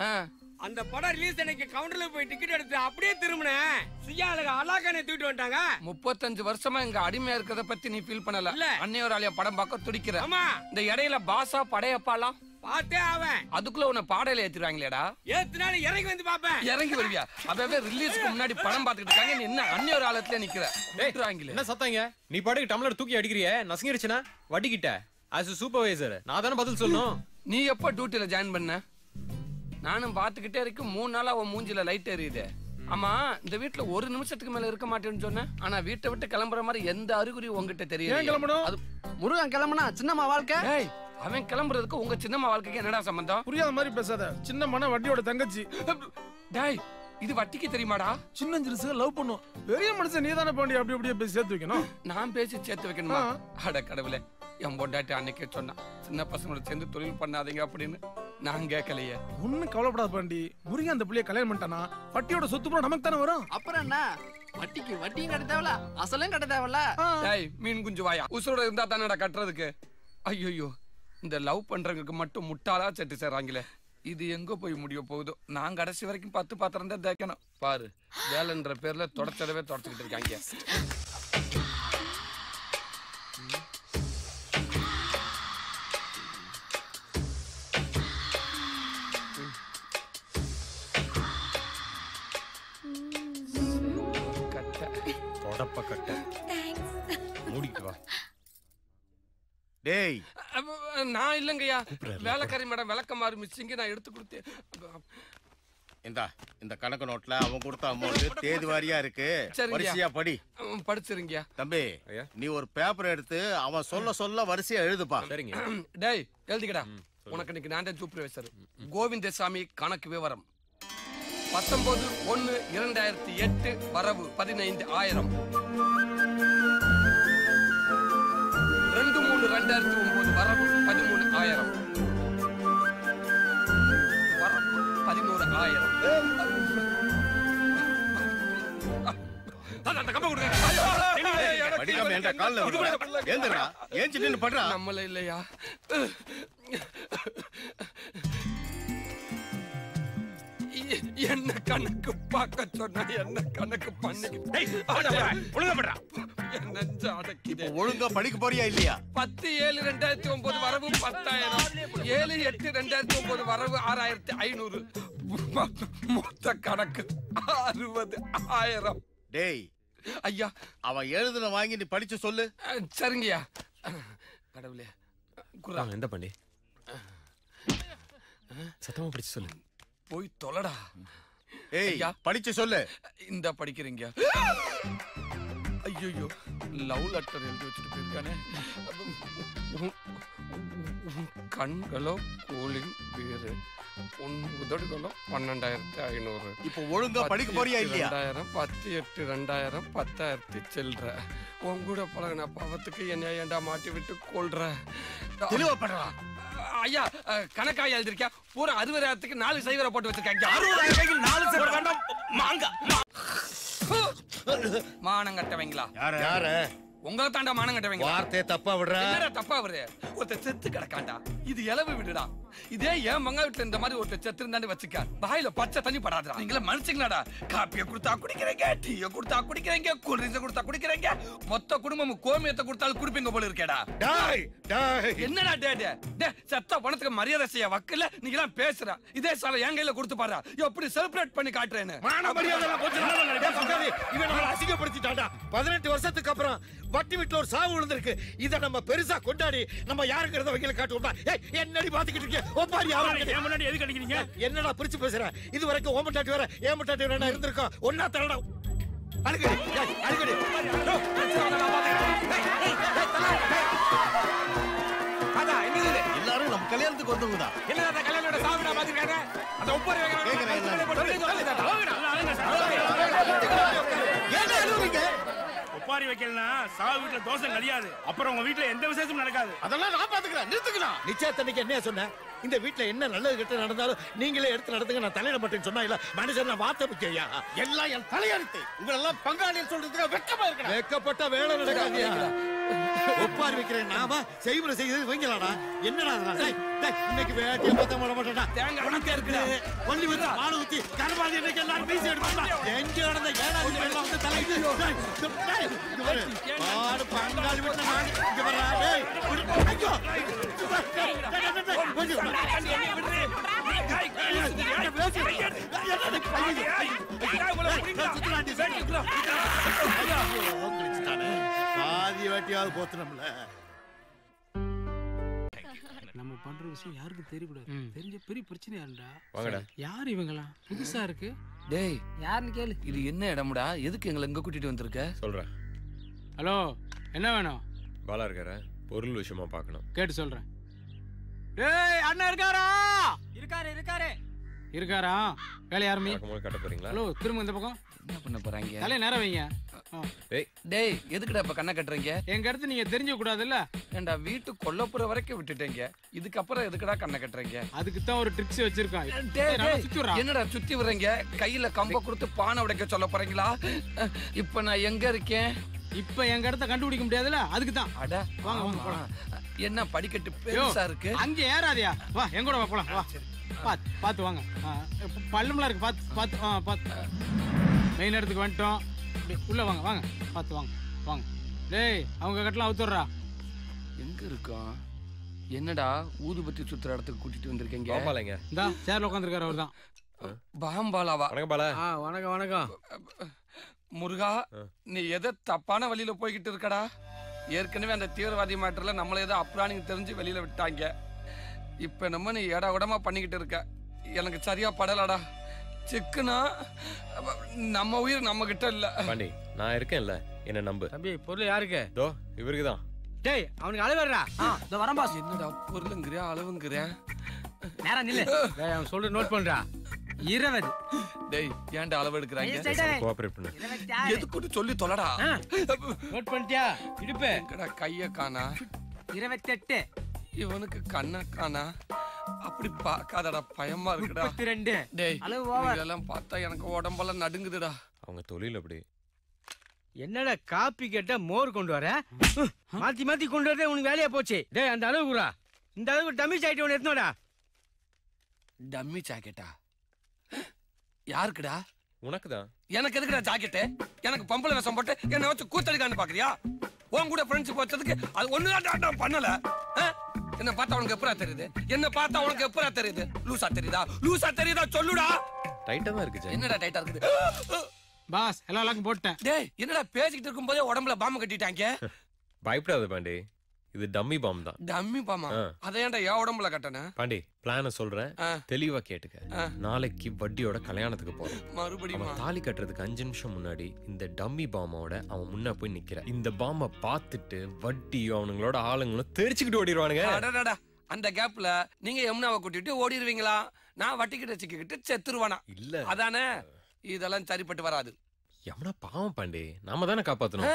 [SPEAKER 3] ஆ.
[SPEAKER 8] அந்த படம் ரிலீஸ் அன்னைக்கு கவுண்டர்ல போய் டிக்கெட் எடுத்து அப்படியே திரும்பினேன் சுயா அழகா அலாக்கானே தூக்கிட்டு வந்துட்டாங்க.
[SPEAKER 3] முப்பத்தஞ்சு வருஷமா இங்க அடிமையா இருக்கிறத பத்தி நீ ஃபீல் பண்ணல.
[SPEAKER 8] இல்ல.
[SPEAKER 3] அன்னையோர் ஆலய படம் பார்க்க துடிக்கிற.
[SPEAKER 8] ஆமா.
[SPEAKER 3] இந்த இடையில பாசா படையப்பாலாம்?
[SPEAKER 8] பார்த்தே அவன்
[SPEAKER 3] அதுக்குள்ள உன்னை பாடையில ஏத்திடுவாங்களேடா.
[SPEAKER 8] ஏத்துனாலும் இறங்கி வந்து பாப்பேன்
[SPEAKER 3] இறங்கி வருவியா? அப்பவே ரிலீஸ்க்கு முன்னாடி படம் பார்த்துட்டு இருக்காங்க. நீ என்ன அன்னையோர் ஆலயத்துல நிக்கிற? ஏத்துறாங்களே
[SPEAKER 7] என்ன சத்தாங்க? நீ பாட்டுக்கு டம்ளர் தூக்கி அடிக்கிறியே? நசுங்கிருச்சுனா வட்டிக்கிட்ட. ஆஸ் சூப்பர்வைசர் நான் தானே பதில் சொல்லணும்.
[SPEAKER 3] நீ எப்ப டியூட்டில ஜாயின் பண்ண? நானும் பாத்துக்கிட்டே இருக்கேன் மூணு நாளா உன் மூஞ்சில லைட் எரியுது. ஆமா இந்த வீட்ல ஒரு நிமிஷத்துக்கு மேல இருக்க மாட்டேன்னு சொன்னேன். ஆனா வீட்டை விட்டு கிளம்புற மாதிரி எந்த அறிகுறி உங்ககிட்ட தெரியல
[SPEAKER 2] ஏன் கிளம்பணும்?
[SPEAKER 3] அது
[SPEAKER 1] முருகன் கிளம்புனா சின்னம்மா வாழ்க்கை?
[SPEAKER 3] ஏய் அவன் கிளம்புறதுக்கு உங்க சின்னம்மா வாழ்க்கைக்கு என்னடா சம்பந்தம்?
[SPEAKER 2] புரியாத மாதிரி பேசாத. சின்ன மன வட்டியோட தங்கச்சி.
[SPEAKER 3] டேய் இது வட்டிக்கு தெரியுமாடா?
[SPEAKER 2] சின்ன சிறுசு லவ் பண்ணும். பெரிய மனுஷன் நீ தானே பாண்டி அப்படி அப்படியே பேசி சேர்த்து வைக்கணும்?
[SPEAKER 3] நான் பேசி சேர்த்து வைக்கணுமா? அட கடவுளே என் பொண்டாட்டி அன்னைக்கே சொன்னான் சின்ன பசங்களோட சேர்ந்து தொழில் பண்ணாதீங்க அப்படின்னு. நான் கேட்கலையே
[SPEAKER 2] ஒண்ணும் கவலைப்படாத பாண்டி. முருகன் அந்த பிள்ளைய கல்யாணம் பண்ணிட்டானா? வட்டியோட சொத்து பூரா நமக்கு தானே வரும்?
[SPEAKER 1] அப்புறம் என்ன? வட்டிக்கு வட்டியும் கட்ட தேவையில்ல அசலும் கட்ட தேவையில்ல.
[SPEAKER 3] டேய் மீன் குஞ்சு வாயா. உசுரோட இருந்தா தானடா கட்டுறதுக்கு? ஐயோ இந்த லவ் பண்றவங்களுக்கு மட்டும் முட்டாளா செட்டு சேர்றாங்களே. இது எங்க போய் முடிய போகுதோ? நான் கடைசி வரைக்கும் பத்து பாத்திரம் தான் தேய்க்கணும். பாரு வேலைன்ற பேர்ல தொடச்சதவே தொடச்சுக்கிட்டு இருக்காங்க.
[SPEAKER 7] தொடப்ப கட்ட. மூடிக்கு வா.
[SPEAKER 14] டேய்.
[SPEAKER 3] நான் இல்லைங்கய்யா. வேலைக்காரி மேடம் விளக்கமாறு மிஸ்ஸிங்க நான் எடுத்து கொடுத்தேன்.
[SPEAKER 14] இந்தா இந்த கணக்கு நோட்ல அவன் கொடுத்த அமௌண்ட் தேதி வாரியா இருக்கு. வரிசையா படி.
[SPEAKER 3] ம், படிச்சிருங்கய்யா.
[SPEAKER 14] தம்பி நீ ஒரு பேப்பர் எடுத்து அவன் சொல்ல சொல்ல வரிசையா எழுதுப்பா.
[SPEAKER 7] சரிங்க
[SPEAKER 3] டேய் எழுதிக்கடா. உனக்கு இன்னைக்கு நான் தான் சூப்பர்வைசர் கோவிந்தசாமி கணக்கு விவரம். பத்தொன்பது ஒன்னு இரண்டாயிரத்தி எட்டு வரவு பதினைந்து ஆயிரம். ரெண்டு மூணு ரெண்டாயிரத்தி ஒன்பது வரவு பதிமூணு ஆயிரம். வரவு பதினோரு ஆயிரம்.
[SPEAKER 14] படிக்காம என்கிட்ட
[SPEAKER 3] என்ன கணக்கு பார்க்க சொன்னா என்ன கணக்கு பண்ணிக்கிட்டு.
[SPEAKER 14] ஒழுங்கா படிக்க போறியா இல்லையா?
[SPEAKER 3] பத்து ஏழு ரெண்டாயிரத்தி ஒன்பது வரவு பத்தாயிரம். ஏழு எட்டு ரெண்டாயிரத்தி ஒன்பது வரவு ஆறாயிரத்தி ஐநூறு. மொத்த கணக்கு அறுபது ஆயிரம்.
[SPEAKER 14] டேய்
[SPEAKER 3] ஐயா.
[SPEAKER 14] அவன் எழுதுன வாங்கி நீ படிச்சு சொல்லு.
[SPEAKER 3] சரிங்கய்யா. கடவுளே
[SPEAKER 7] வாங்க, எந்த பண்ணி சத்தமா பிடிச்சு சொல்லு.
[SPEAKER 3] போய் தொலைடா.
[SPEAKER 14] ஏய் படிச்சு சொல்லு.
[SPEAKER 3] இந்த படிக்கிறீங்க. ஐயோ லவ் லெட்டர் எழுதி வச்சுட்டு போயிருக்கானே. உன்- உன் கண்களோ கூலிங் பேரு. ஒன்பது எடுக்கணும் பன்னெண்டாயிரத்தி ஐநூறு.
[SPEAKER 14] இப்போ ஒழுங்கா படிக்க போறியா இல்லையா?
[SPEAKER 3] ரெண்டாயிரம் பத்து எட்டு ரெண்டாயிரம் பத்தாயிரத்தி சில்லற உன் கூட பழகின பாவத்துக்கு என்ன ஏன்டா மாட்டி விட்டு கொள்ற
[SPEAKER 14] தெளிவா பண்றா.
[SPEAKER 3] ஐயா கணக்காய் எழுதிருக்கா பூரா அறுபதாயிரத்துக்கு நாலு சைவரை போட்டு வச்சிருக்காங்க
[SPEAKER 14] அறுபதாயிரம் நாலு சைவரை. வேண்டாம்.
[SPEAKER 3] மாங்க. மானம் கட்டவங்களா?
[SPEAKER 14] யார?
[SPEAKER 3] உங்களை தாண்டா மானம் கட்டவங்களா?
[SPEAKER 14] வார்த்தையை தப்பா விடுற?
[SPEAKER 3] தப்பா வருது ஒருத்தர் செத்து கிடக்காண்டா இது இலவு விடுடா. இதே ஏன் மங்க வீட்டுல இந்த மாதிரி ஒருத்தர் செத்து இருந்தாண்டு வச்சுக்க வாயில பச்சை தண்ணி படாதுடா. நீங்கள மனுஷங்களாடா காப்பிய கொடுத்தா குடிக்கிறீங்க டீய கொடுத்தா குடிக்கிறீங்க கூல்ட்ரிங்க்ஸ் கொடுத்தா குடிக்கிறீங்க மொத்த குடும்பம் கோமியத்தை கொடுத்தாலும் குடிப்பீங்க போல இருக்கேடா.
[SPEAKER 14] டாய் டாய்.
[SPEAKER 3] என்னடா டே டே டே செத்த பணத்துக்கு மரியாதை செய்ய வக்கல நீங்க எல்லாம் பேசுற. இதே சாவை என் கையில கொடுத்து பாரு எப்படி செலிப்ரேட் பண்ணி காட்டுறேன்னு.
[SPEAKER 8] மான மரியாதை இவன் நம்மளை அசிங்கப்படுத்திட்டான்டா. பதினெட்டு வருஷத்துக்கு அப்புறம் வட்டி வீட்டுல ஒரு சாவு விழுந்திருக்கு. இத நம்ம பெருசா கொண்டாடி நம்ம யாருங்கிறத வகையில காட்டுவோம்டா. ஏய், என்னடி பாத்துக்கிட்டு இருக்கீங்க ஒப்பாரி
[SPEAKER 19] என் முன்னாடி எதுக்கு அடிக்கிறீங்க?
[SPEAKER 8] என்னடா பிரிச்சு பேசுற? இது வரைக்கும் ஓமட்டாட்டி வேற ஏமட்டாட்டி வேற இருந்திருக்கோம். ஒன்னா தரடா. அழுகடி அழுகடி?
[SPEAKER 14] எல்லாரும் நம்ம கல்யாணத்துக்கு வந்தவங்க தான்
[SPEAKER 3] அந்த
[SPEAKER 19] ஒப்பாரி வைக்கலனா சாவு வீட்டுல தோசை கிடையாது அப்புறம் உங்க வீட்டுல எந்த விசேஷமும் நடக்காது.
[SPEAKER 8] அதெல்லாம் நான் பாத்துக்கிறேன். நிறுத்துக்கலாம் நிச்சயத்தன்னைக்கு என்ன சொன்னேன் இந்த வீட்ல என்ன நல்லது கெட்ட நடந்தாலும் நீங்களே எடுத்து நடத்துங்க நான் தலையிட மாட்டேன்னு சொன்னா இல்ல மனுஷன் நான் வார்த்தை முக்கியா
[SPEAKER 14] எல்லாம் என் தலையெழுத்து உங்களை எல்லாம் பங்காளின்னு சொல்றதுக்கு வெக்கமா இருக்கணும்
[SPEAKER 8] வெக்கப்பட்ட வேலை நடக்காதியா ஒப்பாரி வைக்கிறேன் நாம செய்முறை செய்யறது வைங்களாடா என்னடா இன்னைக்கு வேட்டிய பார்த்தா மாட மாட்டேடா
[SPEAKER 3] தேங்காய் உனக்கு இருக்குடா.
[SPEAKER 8] ஒல்லி வந்து மாடு ஊத்தி கருமாதி இன்னைக்கு எல்லாரும் வீசி எடுப்பாங்க எங்க நடந்த ஏழாவது வெள்ளம் வந்து தலையிட்டு. மாடு பங்காளி வீட்டுல நாடு இங்க டேய், கொஞ்சம் பாதி வேட்டியாவது போத்துனோம்ல
[SPEAKER 2] நம்ம பண்ற விஷயம் யாருக்கு தெரியக்கூடாது. தெரிஞ்ச பெரிய பிரச்சனையா இருந்தா. யார் இவங்கலாம் புதுசா இருக்கு.
[SPEAKER 3] டேய்
[SPEAKER 2] யாருன்னு கேளு.
[SPEAKER 3] இது என்ன இடம்டா? எதுக்கு எங்களை இங்க கூட்டிட்டு வந்திருக்க?
[SPEAKER 7] சொல்றேன்.
[SPEAKER 2] ஹலோ என்ன வேணும்?
[SPEAKER 7] பாலா இருக்கார பொருள் விஷயமா பார்க்கணும்.
[SPEAKER 2] கேட்டு சொல்றேன். டேய் அண்ணா இருக்காரா?
[SPEAKER 16] இருக்காரு இருக்காரு.
[SPEAKER 2] இருக்காரா? வேலை யாருமே
[SPEAKER 7] கட்ட போறீங்களா?
[SPEAKER 2] ஹலோ திரும்ப இந்த பக்கம்.
[SPEAKER 3] என்ன பண்ண போறாங்க?
[SPEAKER 2] தலையை நேரம் வைங்க. ஆ.
[SPEAKER 7] டேய்.
[SPEAKER 3] டேய் எதுக்குடா இப்ப கண்ணை கட்டுறீங்க?
[SPEAKER 2] எங்க அடுத்து நீங்க தெரிஞ்ச கூடாதுல்ல?
[SPEAKER 3] ஏண்டா வீட்டு கொல்லப்புற வரைக்கும் விட்டுட்டீங்க. இதுக்கப்புறம் எதுக்குடா கண்ணை கட்டுறீங்க?
[SPEAKER 2] அதுக்கு தான் ஒரு ட்ரிக்ஸ் விட்றா.
[SPEAKER 3] என்னடா சுத்தி விடுறீங்க? கையில கம்ப கொடுத்து பானை உடைக்க சொல்ல போறீங்களா? இப்ப நான் எங்க இருக்கேன்?
[SPEAKER 2] இப்ப எங்க இடத்த கண்டுபிடிக்க முடியாதுல்ல? அதுக்கு தான்.
[SPEAKER 3] அட
[SPEAKER 2] வாங்க வாங்க. போலாம்.
[SPEAKER 3] என்ன படிக்கட்டு பெருசா இருக்கு?
[SPEAKER 2] அங்க ஏறாதியா. வா எங்க கூட வா போலாம். வா. பாத்து பாத்து வாங்க. பள்ளம்லாம் இருக்கு. பாத்து பாத்து ஆ பாத்து. மெயின் இடத்துக்கு வந்துட்டோம். உள்ள வாங்க வாங்க. பாத்து வாங்க வாங்க. டேய் அவங்க கட்டலாம் அவுத்துறா
[SPEAKER 3] எங்க இருக்கோம் என்னடா ஊதுபத்தி சுத்துற இடத்துக்கு கூட்டிட்டு வந்திருக்கீங்க?
[SPEAKER 7] பாம்பாலைங்க
[SPEAKER 2] இந்தா சேர்ல உட்காந்துருக்காரு அவர் தான்
[SPEAKER 3] பாம்பாலாவா
[SPEAKER 7] வணக்கம் பாலா.
[SPEAKER 2] ஆ வணக்கம் வணக்கம்.
[SPEAKER 3] முருகா நீ எதை தப்பான வழியில போய்கிட்டு இருக்கடா? ஏற்கனவே அந்த தீவிரவாதி மேட்டர்ல நம்மள ஏதோ அப்ராணிங்க தெரிஞ்சு வெளியில விட்டாங்க. இப்ப நம்ம நீ ஏடா உடமா பண்ணிக்கிட்டு இருக்க. எனக்கு சரியா படலடா. சிக்குனா நம்ம உயிர் நம்ம கிட்ட இல்ல.
[SPEAKER 7] பாண்டி நான் இருக்கேன்ல. என்ன நம்பு.
[SPEAKER 2] தம்பி பொருள் யாருக்கு?
[SPEAKER 7] தோ இவருக்கு தான்
[SPEAKER 2] டேய் அவனுக்கு அழுவறா இந்த வரேன் பாஸ்.
[SPEAKER 3] என்னடா பொருளுங்கிறியா அளவுங்கிறியா
[SPEAKER 2] நேரா நில்லு. அவன் சொல்ற நோட் பண்றா. இருபது.
[SPEAKER 3] டேய் ஏன்டா அளவு எடுக்கிறாங்க?
[SPEAKER 7] கோஆபரேட் பண்ணு.
[SPEAKER 3] எதுக்கு சொல்லி தொலைடா?
[SPEAKER 2] நோட் பண்ணிட்டியா? இடுப்பு.
[SPEAKER 3] எங்கடா கைய காணா?
[SPEAKER 2] இருபத்தெட்டு.
[SPEAKER 3] இவனுக்கு கண்ண காணா? அப்படி பார்க்காதடா பயமா இருக்குடா.
[SPEAKER 2] முப்பத்தி ரெண்டு
[SPEAKER 3] டேய்
[SPEAKER 2] அளவு.
[SPEAKER 3] இதெல்லாம் பார்த்தா எனக்கு உடம்பெல்லாம் நடுங்குதுடா.
[SPEAKER 7] அவங்க தொழில் அப்படி.
[SPEAKER 2] என்னடா காப்பி கேட்டா மோர் கொண்டு வர? மாத்தி மாத்தி கொண்டு வரதே உனக்கு வேலையா போச்சு. டேய் அந்த அளவு குரா இந்த அளவுக்கு டம்மி சாயிட்டு ஒன்று எத்தனோடா.
[SPEAKER 3] டம்மி ஜாக்கெட்டா யாருக்குடா?
[SPEAKER 7] உனக்கு தான்
[SPEAKER 3] எனக்கு எதுக்குடா ஜாக்கெட்டு? எனக்கு பம்பளை வேஷம் போட்டு என்ன வச்சு கூத்தடிக்கான்னு பாக்குறியா? உன் கூட ஃப்ரெண்ட்ஷிப் வச்சதுக்கு அது ஒண்ணுதான் பண்ணல. ஆ? என்ன பார்த்தா உனக்கு எப்பரா தெரியுது? என்ன பார்த்தா உனக்கு எப்பரா தெரியுது? லூசா தெரியுதா? லூசா தெரியுதா சொல்லுடா.
[SPEAKER 7] டைட்டா தான் இருக்கு
[SPEAKER 3] என்னடா டைட்டா இருக்குது?
[SPEAKER 2] பாஸ் எல்லாம் லாக்கும் போட்டேன்
[SPEAKER 3] டேய் என்னடா பேசிக்கிட்டு இருக்கும்போதே உடம்புல பாம்பு கட்டிட்டாங்க?
[SPEAKER 7] பயப்படாத பாண்டி. இது டம்மி பாம் தான்.
[SPEAKER 3] டம்மி பாமா ஏன்டா என் உடம்புல கட்டன?
[SPEAKER 7] பாண்டி பிளான சொல்றேன். தெளிவா கேட்டுக்க. நாளைக்கு வட்டியோட கல்யாணத்துக்கு போறோம்.
[SPEAKER 3] மறுபடியும்?
[SPEAKER 7] தாலி கட்டுறதுக்கு அஞ்சு நிமிஷம் முன்னாடி இந்த டம்மி பாமோட அவன் முன்ன போய் நிக்கிறான் இந்த பாம்பை பார்த்துட்டு வட்டியும் அவனுங்களோட ஆளுங்களும் தெரிச்சுக்கிட்டு ஓடிடுவானுங்க
[SPEAKER 3] அந்த கேப்ல நீங்க யமுனாவை கூட்டிட்டு ஓடிடுவீங்களா நான் வட்டிக்கிட்ட சிக்கிக்கிட்டு செத்துருவானா?
[SPEAKER 7] இல்ல.
[SPEAKER 3] அதானே? இதெல்லாம் சரிப்பட்டு வராது.
[SPEAKER 7] யமுனா பாவம் பாண்டி. நாம தானே காப்பாத்தணும்.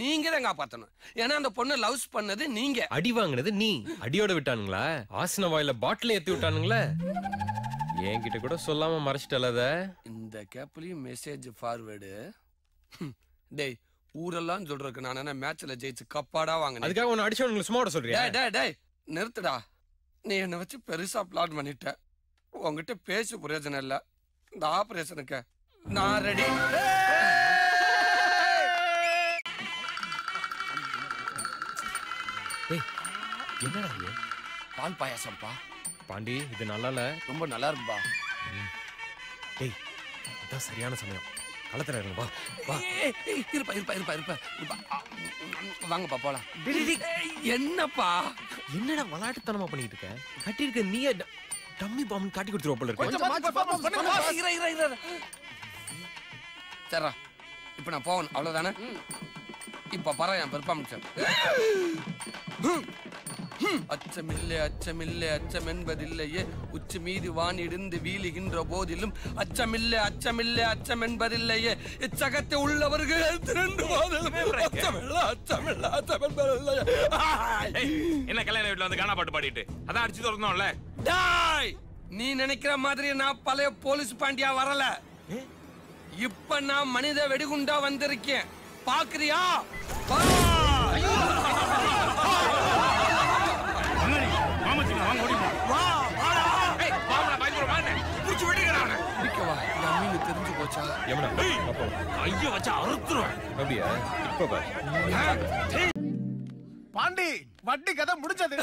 [SPEAKER 3] நீங்க தான் காப்பாத்தணும். ஏன்னா அந்த பொண்ணு லவ்ஸ் பண்ணது நீங்க.
[SPEAKER 7] அடி வாங்குனது நீ. அடியோட விட்டானுங்களா? ஆசன வாயில பாட்டில் ஏத்தி விட்டானுங்களா. என்கிட்ட கூட சொல்லாம மறைச்சிட்டல அத.
[SPEAKER 3] இந்த கேப்லயும் மெசேஜ் ஃபார்வேர்டு டேய் ஊரெல்லாம் சொல்றதுக்கு நான் என்ன மேட்ச்ல ஜெயிச்சு கப்பாடா வாங்கினேன்.
[SPEAKER 7] அதுக்காக உன்னை அடிச்சவனுங்களை சும்மா விட சொல்றியா?
[SPEAKER 3] டேய் டேய் நிறுத்துடா. நீ என்னை வச்சு பெருசா பிளான் பண்ணிட்ட. உன்கிட்ட பேச பிரயோஜனம் இல்ல. இந்த ஆபரேஷனுக்கு நான் ரெடி
[SPEAKER 7] என்னடா இது?
[SPEAKER 3] பால் பாயாசம்ப்பா.
[SPEAKER 7] பாண்டி இது நல்லா இல்ல
[SPEAKER 3] ரொம்ப நல்லா இருக்குப்பா
[SPEAKER 7] டேய் இதான் சரியான சமயம். களத்துல இருங்க வா வா.
[SPEAKER 3] இருப்பா இருப்பா இருப்பா இருப்பா. இருப்பா. வாங்கப்பா போலாம். என்னப்பா?
[SPEAKER 7] என்னடா விளையாட்டுத்தனமா பண்ணிட்டு இருக்க கட்டி இருக்க நீயே ட- டம்மி பாம்பு காட்டி கொடுத்துருவ போல இருக்கு.
[SPEAKER 3] இரு, இரு, இரு, இரு. சரிடா இப்ப நான் போகணும். அவ்வளவுதானே? இப்ப பர என் பெர்ஃபார்மன்ஸ் அச்சமில்லை அச்சமில்லை அச்சம் என்பதில்லையே உச்சி மீது வானிடிந்து வீழுகின்ற போதிலும் அச்சமில்லை அச்சமில்லை அச்சம் என்பதில்லையே இச்சகத்தை உள்ளவர்கள் திரண்டு. அச்சமில்லை அச்சமில்லை அச்சம் என்பதில்லையே
[SPEAKER 20] என்ன கல்யாண வீட்டுல வந்து கானா பாட்டு பாடிட்டு? அதான் அடிச்சு திறந்தோம்ல
[SPEAKER 3] டாய் நீ நினைக்கிற மாதிரி நான் பழைய போலீஸ் பாண்டியா வரல. இப்ப நான் மனித வெடிகுண்டா வந்திருக்கேன். பாக்குறியா?
[SPEAKER 7] யமுனா
[SPEAKER 20] ஐயோ வச்சா அறுத்துருவேன்.
[SPEAKER 7] அப்படியா? இப்ப பாரு.
[SPEAKER 6] பாண்டி வட்டி கதை முடிஞ்சது.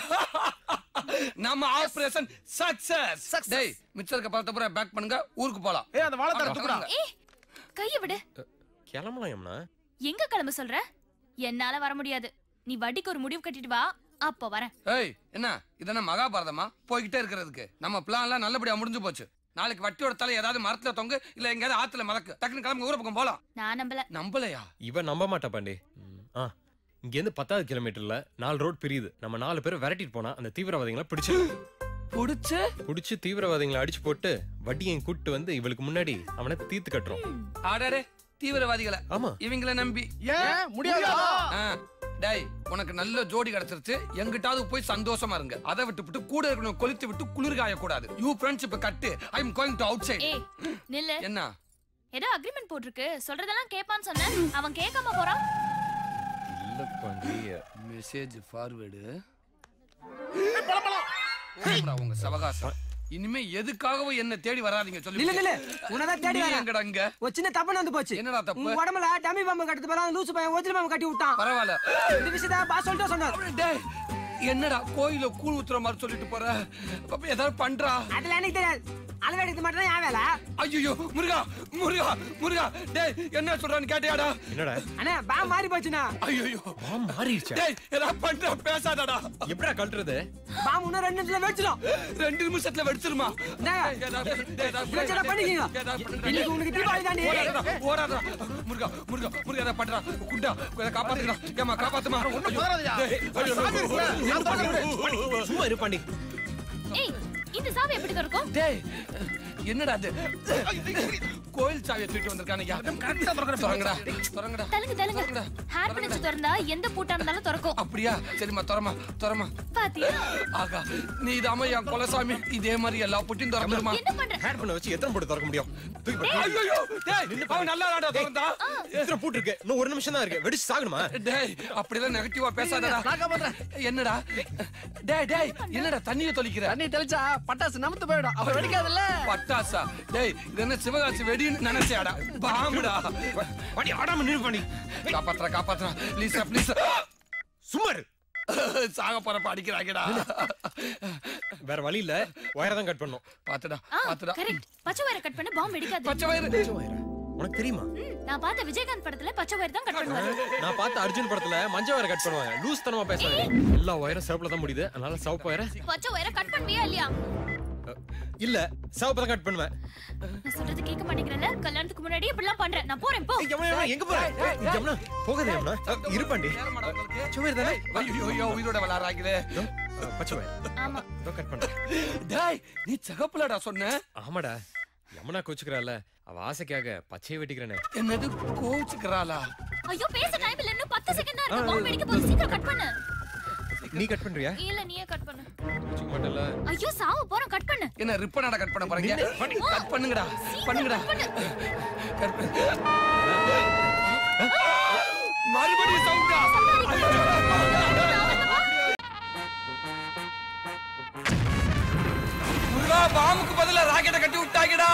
[SPEAKER 3] நம்ம ஆபரேஷன் சக்சஸ். டேய் மிச்சம் இருக்க பூரா பேக் பண்ணுங்க ஊருக்கு போலாம்.
[SPEAKER 6] ஏய் அந்த வாழை தரத்துக்குடா
[SPEAKER 5] ஏய் கைய விடு.
[SPEAKER 7] கிளம்பலாம் யமுனா.
[SPEAKER 5] எங்க கிளம்ப சொல்ற? என்னால வர முடியாது. நீ வட்டிக்கு ஒரு முடிவு கட்டிட்டு வா அப்போ வரேன்.
[SPEAKER 3] ஏய் என்ன? இதென்ன மகாபாரதமா? போய்கிட்டே இருக்கிறதுக்கு. நம்ம பிளான் எல்லாம் நல்லபடியா முடிஞ்சு போச்சு. நாளைக்கு வட்டியோட தலை ஏதாவது மரத்துல தொங்கு இல்ல எங்கேயாவது ஆத்துல மலக்கு. டக்குனு கிளம்பி ஊர பக்கம் போலாம்.
[SPEAKER 5] நான் நம்பல.
[SPEAKER 3] நம்பலையா?
[SPEAKER 7] இவன் நம்ப மாட்டா பாண்டி. ஆ. இங்க இருந்து பத்தாவது கிலோமீட்டர்ல நாலு ரோட் பிரியுது. நம்ம நாலு பேரை விரட்டிட்டு போனா அந்த தீவிரவாதிகளை பிடிச்சு
[SPEAKER 3] புடிச்சு?
[SPEAKER 7] புடிச்சு தீவிரவாதிகளை அடிச்சு போட்டு வட்டியை கூட்டு வந்து இவளுக்கு முன்னாடி அவனை தீர்த்து கட்டுறோம்.
[SPEAKER 3] ஆடாடே தீவிரவாதிகளை.
[SPEAKER 7] ஆமா.
[SPEAKER 3] இவங்கள நம்பி.
[SPEAKER 6] ஏன்? முடியாதா?
[SPEAKER 3] டேய் உனக்கு நல்ல ஜோடி கிடைச்சிருச்சு. எங்கிட்டாவது போய் சந்தோஷமா இருங்க. அதை விட்டு விட்டு கூட இருக்கணும் கொளுத்து விட்டு குளிர்காய கூடாது you friendship cut. I am going to outside
[SPEAKER 5] ஏய் நில்லு.
[SPEAKER 3] என்ன?
[SPEAKER 5] ஏதோ அக்ரிமெண்ட் போட்டிருக்கு. சொல்றதெல்லாம் கேட்பான்னு சொன்னேன். அவன் கேட்காம போறான்.
[SPEAKER 7] இல்ல பாண்டி
[SPEAKER 3] மெசேஜ் ஃபார்வேர்டு உங்க சவகாசம். இனிமே எதுக்காகவும் என்ன தேடி வராதீங்க சொல்லி
[SPEAKER 21] இல்ல இல்ல உனதான் தேடி வரேன்.
[SPEAKER 3] இங்க?
[SPEAKER 21] ஒரு சின்ன தப்பு நடந்து போச்சு.
[SPEAKER 3] என்னடா தப்பு?
[SPEAKER 21] உடம்புல டம்மி பாம்பு கட்டுறது போல லூசு பையன் ஒரிஜினல் பாம்பு கட்டி விட்டான்.
[SPEAKER 3] பரவாயில்ல.
[SPEAKER 21] இந்த விஷயத்த பாஸ் சொல்லிட்டு சொன்னார்.
[SPEAKER 3] டேய் என்னடா கோயில கூழ் ஊத்துற மாதிரி சொல்லிட்டு போற? ஏதாவது பண்றா?
[SPEAKER 21] அதெல்லாம் எனக்கு தெரியாது. அளவு எடுத்து மட்டும் தான் வேலை
[SPEAKER 3] ஐயோ முருகா முருகா முருகா டேய் என்ன சொல்றான்னு கேட்டியாடா
[SPEAKER 7] என்னடா
[SPEAKER 21] அண்ணா பாம்பு மாறி போச்சுண்ணா
[SPEAKER 3] ஐயோ
[SPEAKER 7] பாம் மாறிடுச்சா
[SPEAKER 3] டேய் ஏதாவது பண்றா பேசாதடா
[SPEAKER 7] எப்படா கழட்டுறது
[SPEAKER 21] பாம்பு இன்னும் ரெண்டு நிமிஷத்துல வெடிச்சிடும்
[SPEAKER 3] ரெண்டு நிமிஷத்துல வெடிச்சிருமா.
[SPEAKER 21] பிரச்சனை பண்ணிக்கீங்க. இன்னைக்கு உனக்கு தீபாவளி தாண்டி.
[SPEAKER 3] ஓடாதா முருகா முருகா முருகா ஏதாவது பண்றா குண்டா காப்பாத்துக்கடா ஏமா காப்பாத்துமா
[SPEAKER 6] சாமி இருக்குல்ல?
[SPEAKER 7] சும்மா இரு பாண்டி
[SPEAKER 5] ஏய் இந்த சாவி எப்படி திறக்கும்?
[SPEAKER 3] டேய் என்னடா அது? கோயில் சாவியை தூக்கிட்டு வந்திருக்கானுங்க திறங்கடா திறங்கடா
[SPEAKER 5] தலுங்க தலுங்க ஹேர் பிடிச்சு திறந்தா எந்த பூட்டா இருந்தாலும் திறக்கும்.
[SPEAKER 3] அப்படியா? சரிம்மா திறமா திறமா
[SPEAKER 5] பாத்தியா?
[SPEAKER 3] ஆகா நீ இதாம என் குலசாமி. இதே மாதிரி எல்லா புட்டியும் திறந்துருமா
[SPEAKER 5] என்ன பண்ற?
[SPEAKER 7] ஹேர் பண்ண வச்சு எத்தனை போட்டு திறக்க முடியும்.
[SPEAKER 3] ஐயோ டேய் அவன் நல்லா நாடா திறந்தா
[SPEAKER 7] எத்தனை பூட்டு இருக்கு. இன்னும் ஒரு நிமிஷம் தான் இருக்கு. வெடிச்சு சாகணுமா?
[SPEAKER 3] டேய் அப்படிலாம் நெகட்டிவா பேசாதடா. என்னடா? டேய் டேய் என்னடா தண்ணிய தொளிக்கிற?
[SPEAKER 1] தண்ணி தெளிச்சா பட்டாசு நமத்து போயிடும். அவ வெடிக்காதுல்ல?
[SPEAKER 3] பட்டாசா டேய் இது என்ன சிவகாசி வெடின்னு நினைச்சேடா பாம்புடா.
[SPEAKER 7] பாண்டி ஆடாம நின்று பாண்டி
[SPEAKER 3] காப்பாத்துறா காப்பாத்துறா ப்ளீஸ் ப்ளீஸ்
[SPEAKER 7] சும்மா இரு.
[SPEAKER 3] சாக போறப்ப அடிக்கிறாங்கடா.
[SPEAKER 7] வேற வழி இல்ல. ஒயரை தான் கட் பண்ணோம்.
[SPEAKER 3] பாத்துடா பாத்துடா.
[SPEAKER 5] கரெக்ட் பச்சை வயரை கட் பண்ண பாம்பு வெடிக்காது
[SPEAKER 3] பச்சை வயிறு
[SPEAKER 7] உனக்கு தெரியுமா?
[SPEAKER 5] நான் பார்த்த விஜயகாந்த் படத்துல பச்சை வயர் தான் கட் பண்ணுவாரு.
[SPEAKER 7] நான் பார்த்த அர்ஜுன் படத்துல மஞ்சள் வயரை கட் பண்ணுவாங்க. லூஸ் தனமா பேசுறாங்க எல்லா ஒயரும் சிவப்புல தான் முடியுது. அதனால சிவப்பு ஒயரை.
[SPEAKER 5] பச்சை வயரை கட் பண்ணுவியா இல்லையா?
[SPEAKER 7] இல்ல சவப்பை கட் பண்ணுவேன்.
[SPEAKER 5] நான் சொல்றது கேட்க மாட்டேங்கிறல கல்யாணத்துக்கு முன்னாடி இப்படிலாம் பண்றேன். நான் போறேன் போ.
[SPEAKER 7] எங்க போற? ஜமுனா போகாத ஜமுனா இருப்பாண்டி. சும்மா இருந்தானே?
[SPEAKER 3] ஐயோ ஐயோ உயிரோட விளாடுறாங்களே
[SPEAKER 7] பச்சை
[SPEAKER 5] ஆமா.
[SPEAKER 7] இதோ கட் பண்றேன்.
[SPEAKER 3] டேய் நீ சிகப்புலடா சொன்ன.
[SPEAKER 7] ஆமாடா. யமுனா கோச்சுக்கிறாள் அவ ஆசைக்காக பச்சையை வெட்டிக்கிறேனே.
[SPEAKER 3] என்னது கோச்சுக்கிறாளா?
[SPEAKER 5] ஐயோ பேச டைம் இல்ல. இன்னும் 10 செகண்ட் தான் இருக்கு. பாம்பு வெடிக்க போகுது. சீக்கிரம் கட் பண்ணு.
[SPEAKER 7] நீ கட் பண்றியா?
[SPEAKER 5] இல்ல நீயே கட் பண்ணு.
[SPEAKER 7] கோச்சுக்க மாட்டல
[SPEAKER 5] ஐயோ சாவு போறோம் கட் பண்ணு.
[SPEAKER 3] என்ன ரிப்பனடா கட் பண்ண போறீங்க? கட் பண்ணுங்கடா பண்ணுங்கடா. கட் பண்ணு. மறுபடியும் சவுண்டா முருகா பாம்புக்கு பதிலா ராக்கெட்டை கட்டி விட்டாங்கடா.